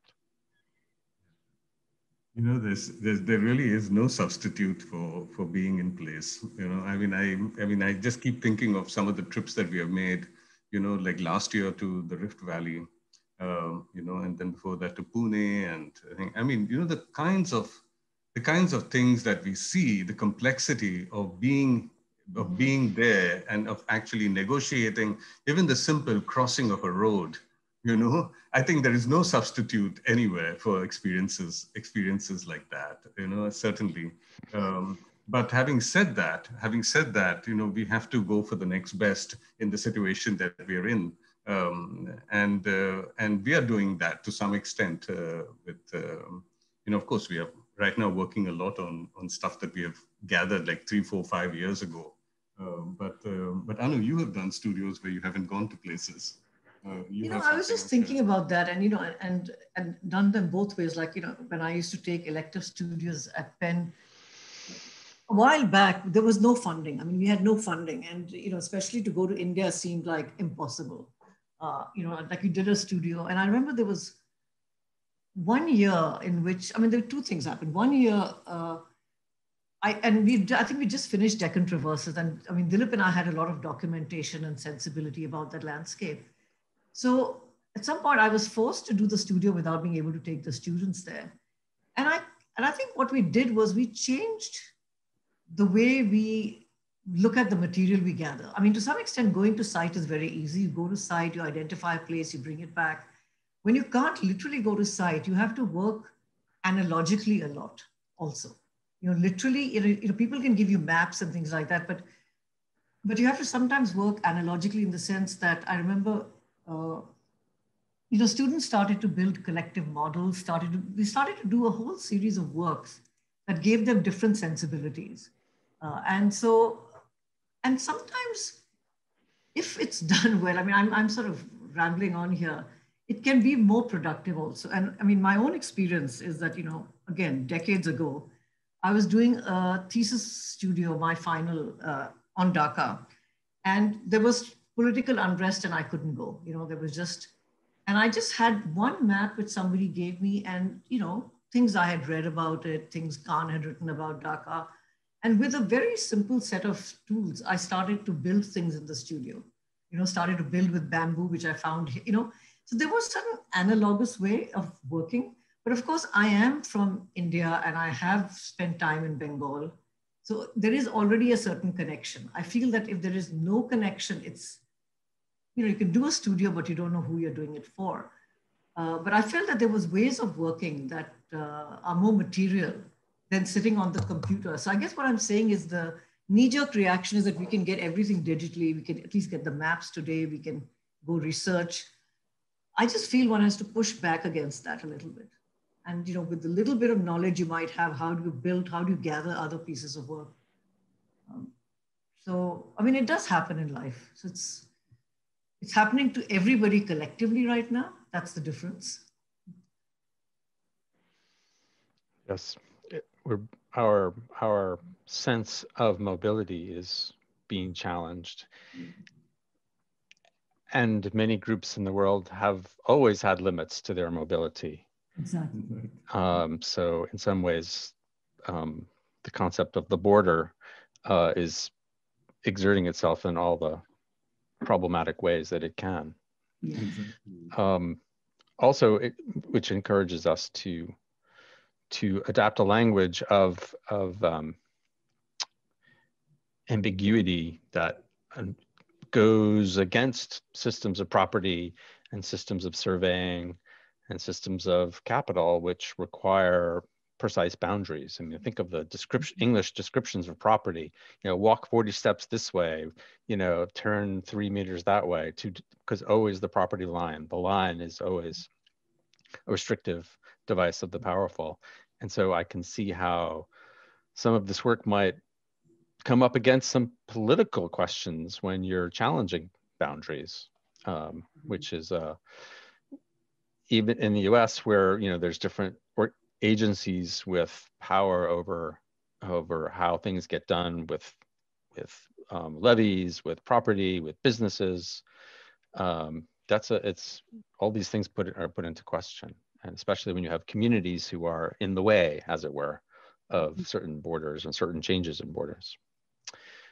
You know, there's, there's, there really is no substitute for, for being in place. You know, I mean, I, I mean, I just keep thinking of some of the trips that we have made, you know, like last year to the Rift Valley, um, you know, and then before that to Pune. And I mean, you know, the kinds of, the kinds of things that we see, the complexity of being, of being there and of actually negotiating even the simple crossing of a road you know? I think there is no substitute anywhere for experiences experiences like that you know certainly. Um, but having said that having said that you know we have to go for the next best in the situation that we're in. Um, and uh, and we are doing that to some extent uh, with um, you know of course we are right now working a lot on on stuff that we have gathered like three four five years ago. Um, but um, but Anu, you have done studios where you haven't gone to places uh, you, you know, I was just thinking about that, and you know, and and done them both ways. Like you know, when I used to take elective studios at Penn, a while back there was no funding. I mean, we had no funding, and you know, especially to go to India seemed like impossible. Uh, you know, like you did a studio, and I remember there was one year in which I mean, there were two things happened. One year. Uh, I, and we, I think we just finished Deccan Traverses, and I mean, Dilip and I had a lot of documentation and sensibility about that landscape. So at some point, I was forced to do the studio without being able to take the students there. And I, and I think what we did was we changed the way we look at the material we gather. I mean, to some extent, going to site is very easy. You go to site, you identify a place, you bring it back. When you can't literally go to site, you have to work analogically a lot also. You know, literally, you know, people can give you maps and things like that, but but you have to sometimes work analogically in the sense that I remember uh, you know, students started to build collective models, started to, we started to do a whole series of works that gave them different sensibilities. Uh, and so, and sometimes if it's done well, I mean, I'm, I'm sort of rambling on here, it can be more productive also. And I mean, my own experience is that, you know, again, decades ago, I was doing a thesis studio, my final uh, on Dhaka, and there was political unrest and I couldn't go. You know, there was just, and I just had one map which somebody gave me and, you know, things I had read about it, things Kahn had written about Dhaka. And with a very simple set of tools, I started to build things in the studio. You know, started to build with bamboo, which I found, you know, so there was some analogous way of working. But of course, I am from India and I have spent time in Bengal. So there is already a certain connection. I feel that if there is no connection, it's you know, you can do a studio, but you don't know who you're doing it for. Uh, but I felt that there was ways of working that uh, are more material than sitting on the computer. So I guess what I'm saying is the knee-jerk reaction is that we can get everything digitally. We can at least get the maps today. We can go research. I just feel one has to push back against that a little bit. And you know, with the little bit of knowledge you might have, how do you build, how do you gather other pieces of work? Um, so, I mean, it does happen in life. So it's it's happening to everybody collectively right now. That's the difference. Yes, it, we're our our sense of mobility is being challenged. And many groups in the world have always had limits to their mobility. Exactly. Um, so in some ways, um, the concept of the border uh, is exerting itself in all the problematic ways that it can. Yeah. Um, also, it, which encourages us to to adapt a language of of um, ambiguity that um, goes against systems of property and systems of surveying and systems of capital, which require precise boundaries. I mean, think of the description, English descriptions of property. You know, walk 40 steps this way. You know, turn three meters that way. To because always the property line. The line is always a restrictive device of the powerful. And so I can see how some of this work might come up against some political questions when you're challenging boundaries, um, which is uh, even in the U.S. where you know there's different agencies with power over over how things get done with with um, levees, with property, with businesses. Um, that's a it's all these things put are put into question, and especially when you have communities who are in the way, as it were, of Mm-hmm. certain borders and certain changes in borders.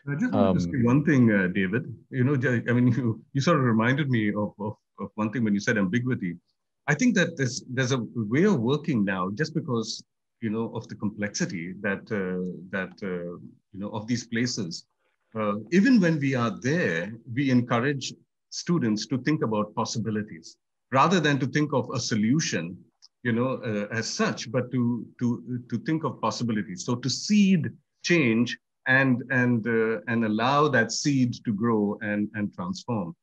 I just want to Um, say one thing, uh, David. You know, I mean, you, you sort of reminded me of, of, of one thing when you said ambiguity. I think that there's, there's a way of working now just because, you know, of the complexity that, uh, that uh, you know, of these places. Uh, even when we are there, we encourage students to think about possibilities rather than to think of a solution, you know, uh, as such, but to, to, to think of possibilities. So to seed change and and uh, and allow that seed to grow and and transform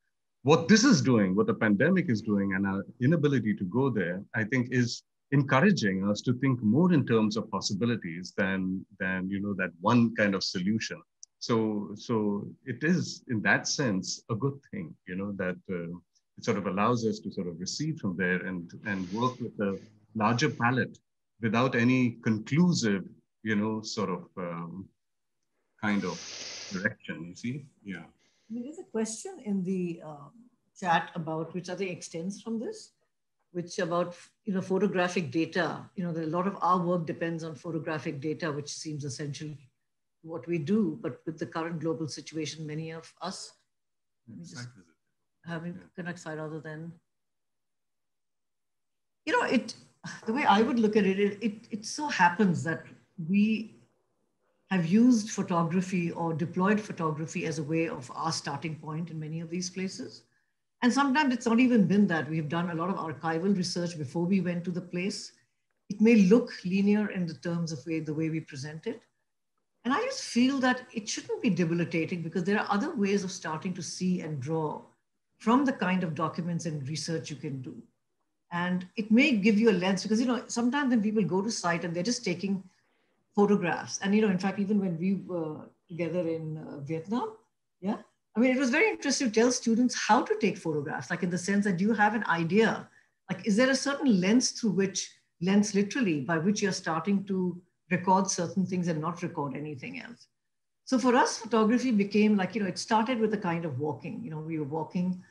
what this is doing what the pandemic is doing and our inability to go there i think is encouraging us to think more in terms of possibilities than than you know that one kind of solution so so it is in that sense a good thing you know that uh, it sort of allows us to sort of receive from there and and work with a larger palette without any conclusive you know sort of um, kind of direction, you see? Yeah. There's a question in the um, chat about which I think extends from this, which about you know photographic data. You know, a lot of our work depends on photographic data, which seems essential to what we do. But with the current global situation, many of us just having connect site other than you know it. The way I would look at it, it, it, it so happens that we have used photography or deployed photography as a way of our starting point in many of these places. And sometimes it's not even been that. We have done a lot of archival research before we went to the place. It may look linear in the terms of way, the way we present it. And I just feel that it shouldn't be debilitating because there are other ways of starting to see and draw from the kind of documents and research you can do. And it may give you a lens because, you know, sometimes when people go to site and they're just taking photographs. And, you know, in fact, even when we were together in uh, Vietnam, yeah, I mean, it was very interesting to tell students how to take photographs, like in the sense that you have an idea, like, is there a certain lens through which, lens literally, by which you're starting to record certain things and not record anything else? So for us, photography became like, you know, it started with a kind of walking, you know, we were walking.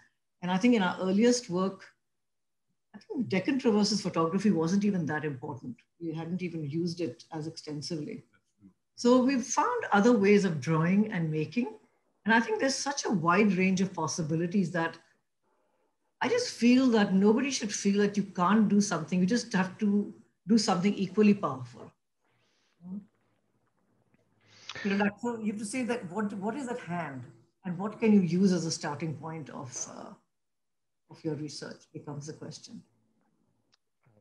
And I think in our earliest work, think Deccan Traverses photography wasn't even that important. We hadn't even used it as extensively. So we've found other ways of drawing and making. And I think there's such a wide range of possibilities that I just feel that nobody should feel that you can't do something. You just have to do something equally powerful. You know, so you have to say that what, what is at hand and what can you use as a starting point of, uh, of your research becomes the question.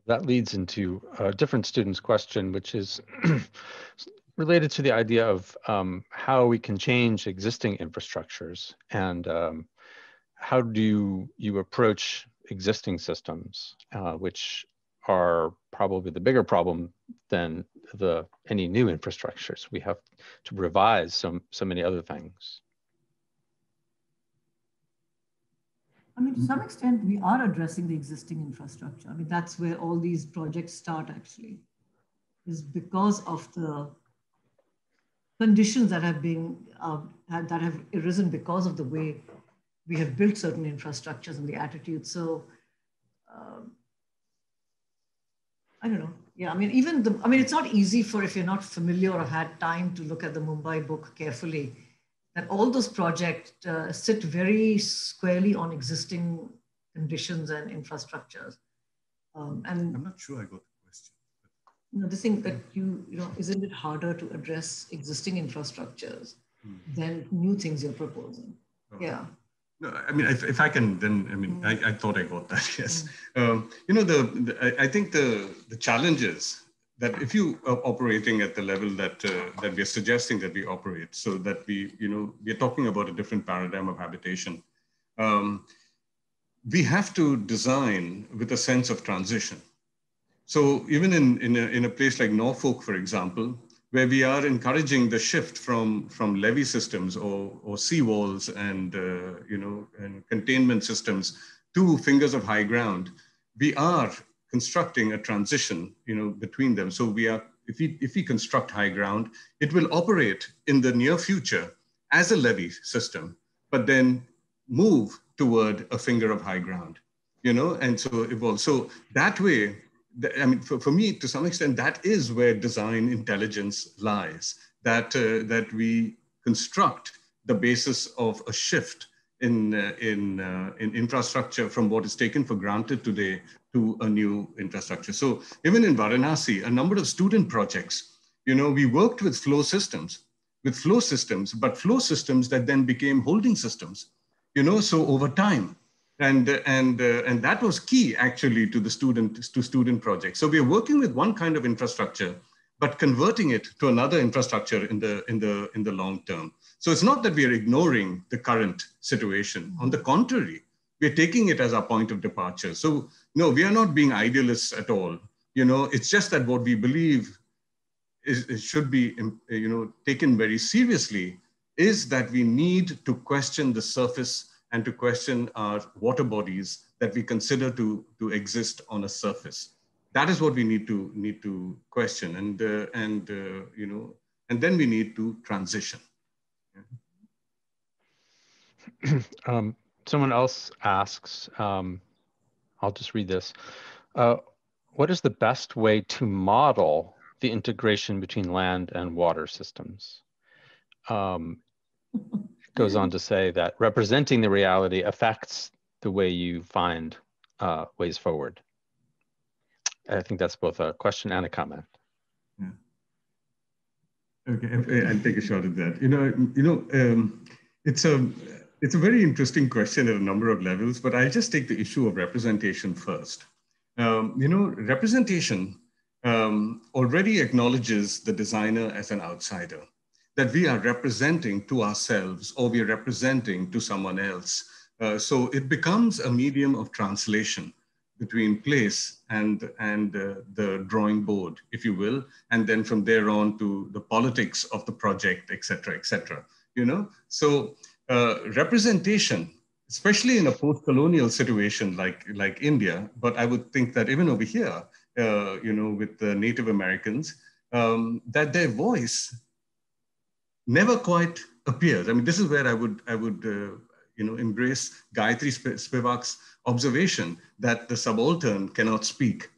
That leads into a different student's question, which is related to the idea of um, how we can change existing infrastructures and um, how do you, approach existing systems, uh, which are probably the bigger problem than the any new infrastructures. We have to revise some so many other things. I mean, to some extent, we are addressing the existing infrastructure. I mean, that's where all these projects start actually, is because of the conditions that have been, uh, that have arisen because of the way we have built certain infrastructures and the attitude. So, um, I don't know. Yeah, I mean, even the, I mean, it's not easy for if you're not familiar or had time to look at the Mumbai book carefully that all those projects uh, sit very squarely on existing conditions and infrastructures. Um, and I'm not sure I got the question. you know, the thing that you, you know, isn't it harder to address existing infrastructures Hmm. than new things you're proposing? Oh. Yeah. No, I mean, if, if I can, then I mean, I, I thought I got that. Yes, um, you know, the, the I, I think the the challenge is that if you are operating at the level that uh, that we are suggesting that we operate, so that we, you know, we are talking about a different paradigm of habitation. Um, we have to design with a sense of transition. So even in in a, in a place like Norfolk, for example, where we are encouraging the shift from, from levee systems or, or seawalls and, uh, you know, and containment systems to fingers of high ground, we are constructing a transition, you know, between them. So we are, if we, if we construct high ground, it will operate in the near future as a levee system, but then move toward a finger of high ground, you know, and so evolve. So that way, I mean, for, for me, to some extent, that is where design intelligence lies, that, uh, that we construct the basis of a shift in, uh, in, uh, in infrastructure from what is taken for granted today to a new infrastructure. So even in Varanasi, a number of student projects, you know, we worked with flow systems, with flow systems, but flow systems that then became holding systems, you know, so over time. And, and, uh, and that was key actually to the student, to student projects. So we are working with one kind of infrastructure, but converting it to another infrastructure in the, in the, in the long term. So it's not that we are ignoring the current situation. On the contrary, we're taking it as our point of departure. So no, we are not being idealists at all. You know, it's just that what we believe is, should be, you know, taken very seriously is that we need to question the surface and to question our water bodies that we consider to, to exist on a surface. That is what we need to need to question, and uh, and uh, you know, and then we need to transition. um, someone else asks, um, I'll just read this. Uh, what is the best way to model the integration between land and water systems? Um, goes on to say that representing the reality affects the way you find uh, ways forward. I think that's both a question and a comment. Yeah. Okay, I'll take a shot at that. You know, you know, um, it's a it's a very interesting question at a number of levels, but I'll just take the issue of representation first. Um, you know, representation um, already acknowledges the designer as an outsider, that we are representing to ourselves or we are representing to someone else. Uh, so it becomes a medium of translation between place and, and uh, the drawing board, if you will, and then from there on to the politics of the project, et cetera, et cetera. You know, so representation, especially in a post-colonial situation like, like India, but I would think that even over here, uh, you know, with the Native Americans, um, that their voice never quite appears. I mean, this is where I would, I would uh, you know, embrace Gayatri Spivak's observation that the subaltern cannot speak,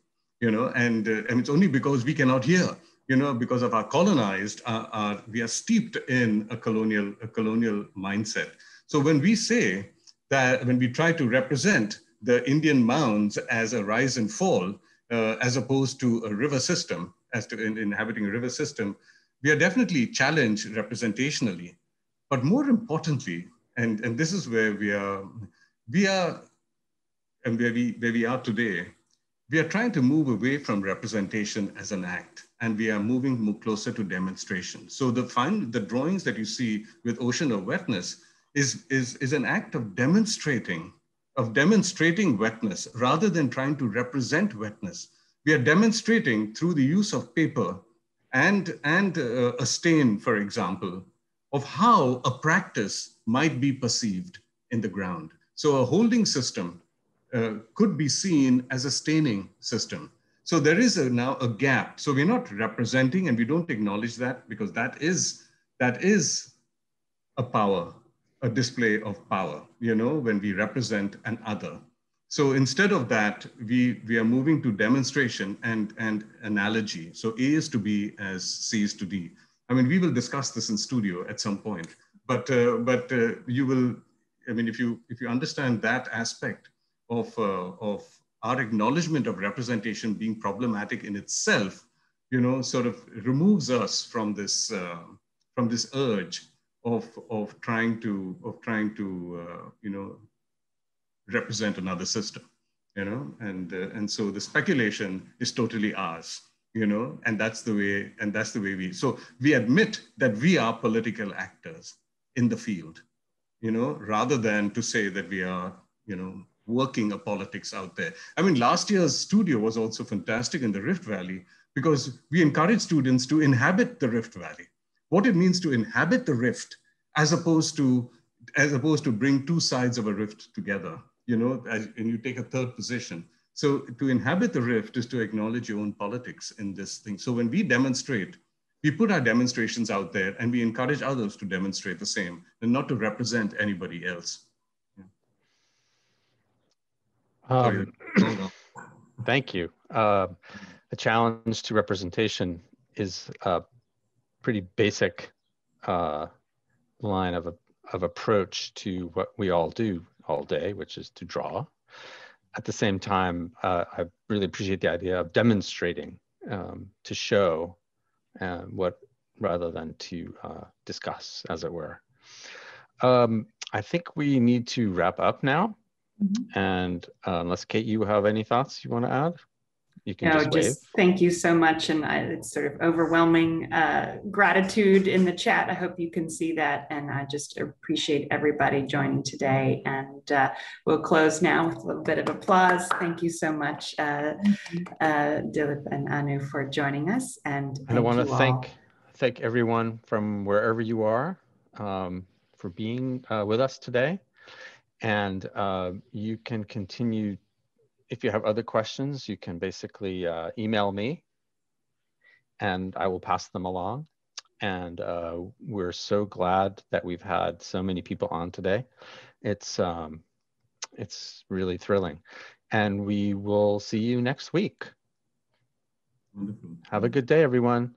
you know, and, uh, and it's only because we cannot hear, you know, because of our colonized, our, our, we are steeped in a colonial, a colonial mindset. So when we say that, when we try to represent the Indian mounds as a rise and fall, uh, as opposed to a river system, as to in, inhabiting a river system, we are definitely challenged representationally. But more importantly, and, and this is where we are, we are, and where we, where we are today, we are trying to move away from representation as an act, and we are moving closer to demonstration. So the, fine, the drawings that you see with ocean of wetness is, is, is an act of demonstrating, of demonstrating wetness rather than trying to represent wetness. We are demonstrating through the use of paper and, and uh, a stain, for example, of how a practice might be perceived in the ground. So a holding system uh, could be seen as a staining system. So there is a, now a gap. So we're not representing and we don't acknowledge that because that is, that is a power, a display of power, you know, when we represent an other. So instead of that, we, we are moving to demonstration and, and analogy. So A is to B as C is to D. I mean, we will discuss this in studio at some point, but, uh, but uh, you will, I mean, if you, if you understand that aspect of, uh, of our acknowledgement of representation being problematic in itself, you know, sort of removes us from this, uh, from this urge of, of trying to, of trying to, uh, you know, represent another system, you know, and uh, and so the speculation is totally ours, you know, and that's the way and that's the way we. So we admit that we are political actors in the field, you know, rather than to say that we are, you know, working a politics out there. I mean, last year's studio was also fantastic in the Rift Valley because we encourage students to inhabit the Rift Valley. What it means to inhabit the rift as opposed to as opposed to bring two sides of a rift together you know, as, and you take a third position. So to inhabit the rift is to acknowledge your own politics in this thing. So when we demonstrate, we put our demonstrations out there and we encourage others to demonstrate the same and not to represent anybody else. Um, thank you. Uh, the challenge to representation is a pretty basic uh, line of, a, of approach to what we all do all day, which is to draw. At the same time, uh, I really appreciate the idea of demonstrating um, to show uh, what rather than to uh, discuss, as it were. Um, I think we need to wrap up now. Mm-hmm. And uh, unless Kate, you have any thoughts you want to add? You can just no, just, just thank you so much. And I, it's sort of overwhelming uh, gratitude in the chat. I hope you can see that. And I just appreciate everybody joining today. And uh, we'll close now with a little bit of applause. Thank you so much, uh, uh Dilip and Anu, for joining us. And, and I want to thank, thank everyone from wherever you are um, for being uh, with us today. And uh, you can continue if you have other questions, you can basically uh, email me and I will pass them along. And uh, we're so glad that we've had so many people on today. It's, um, it's really thrilling. And we will see you next week. Wonderful. Have a good day, everyone.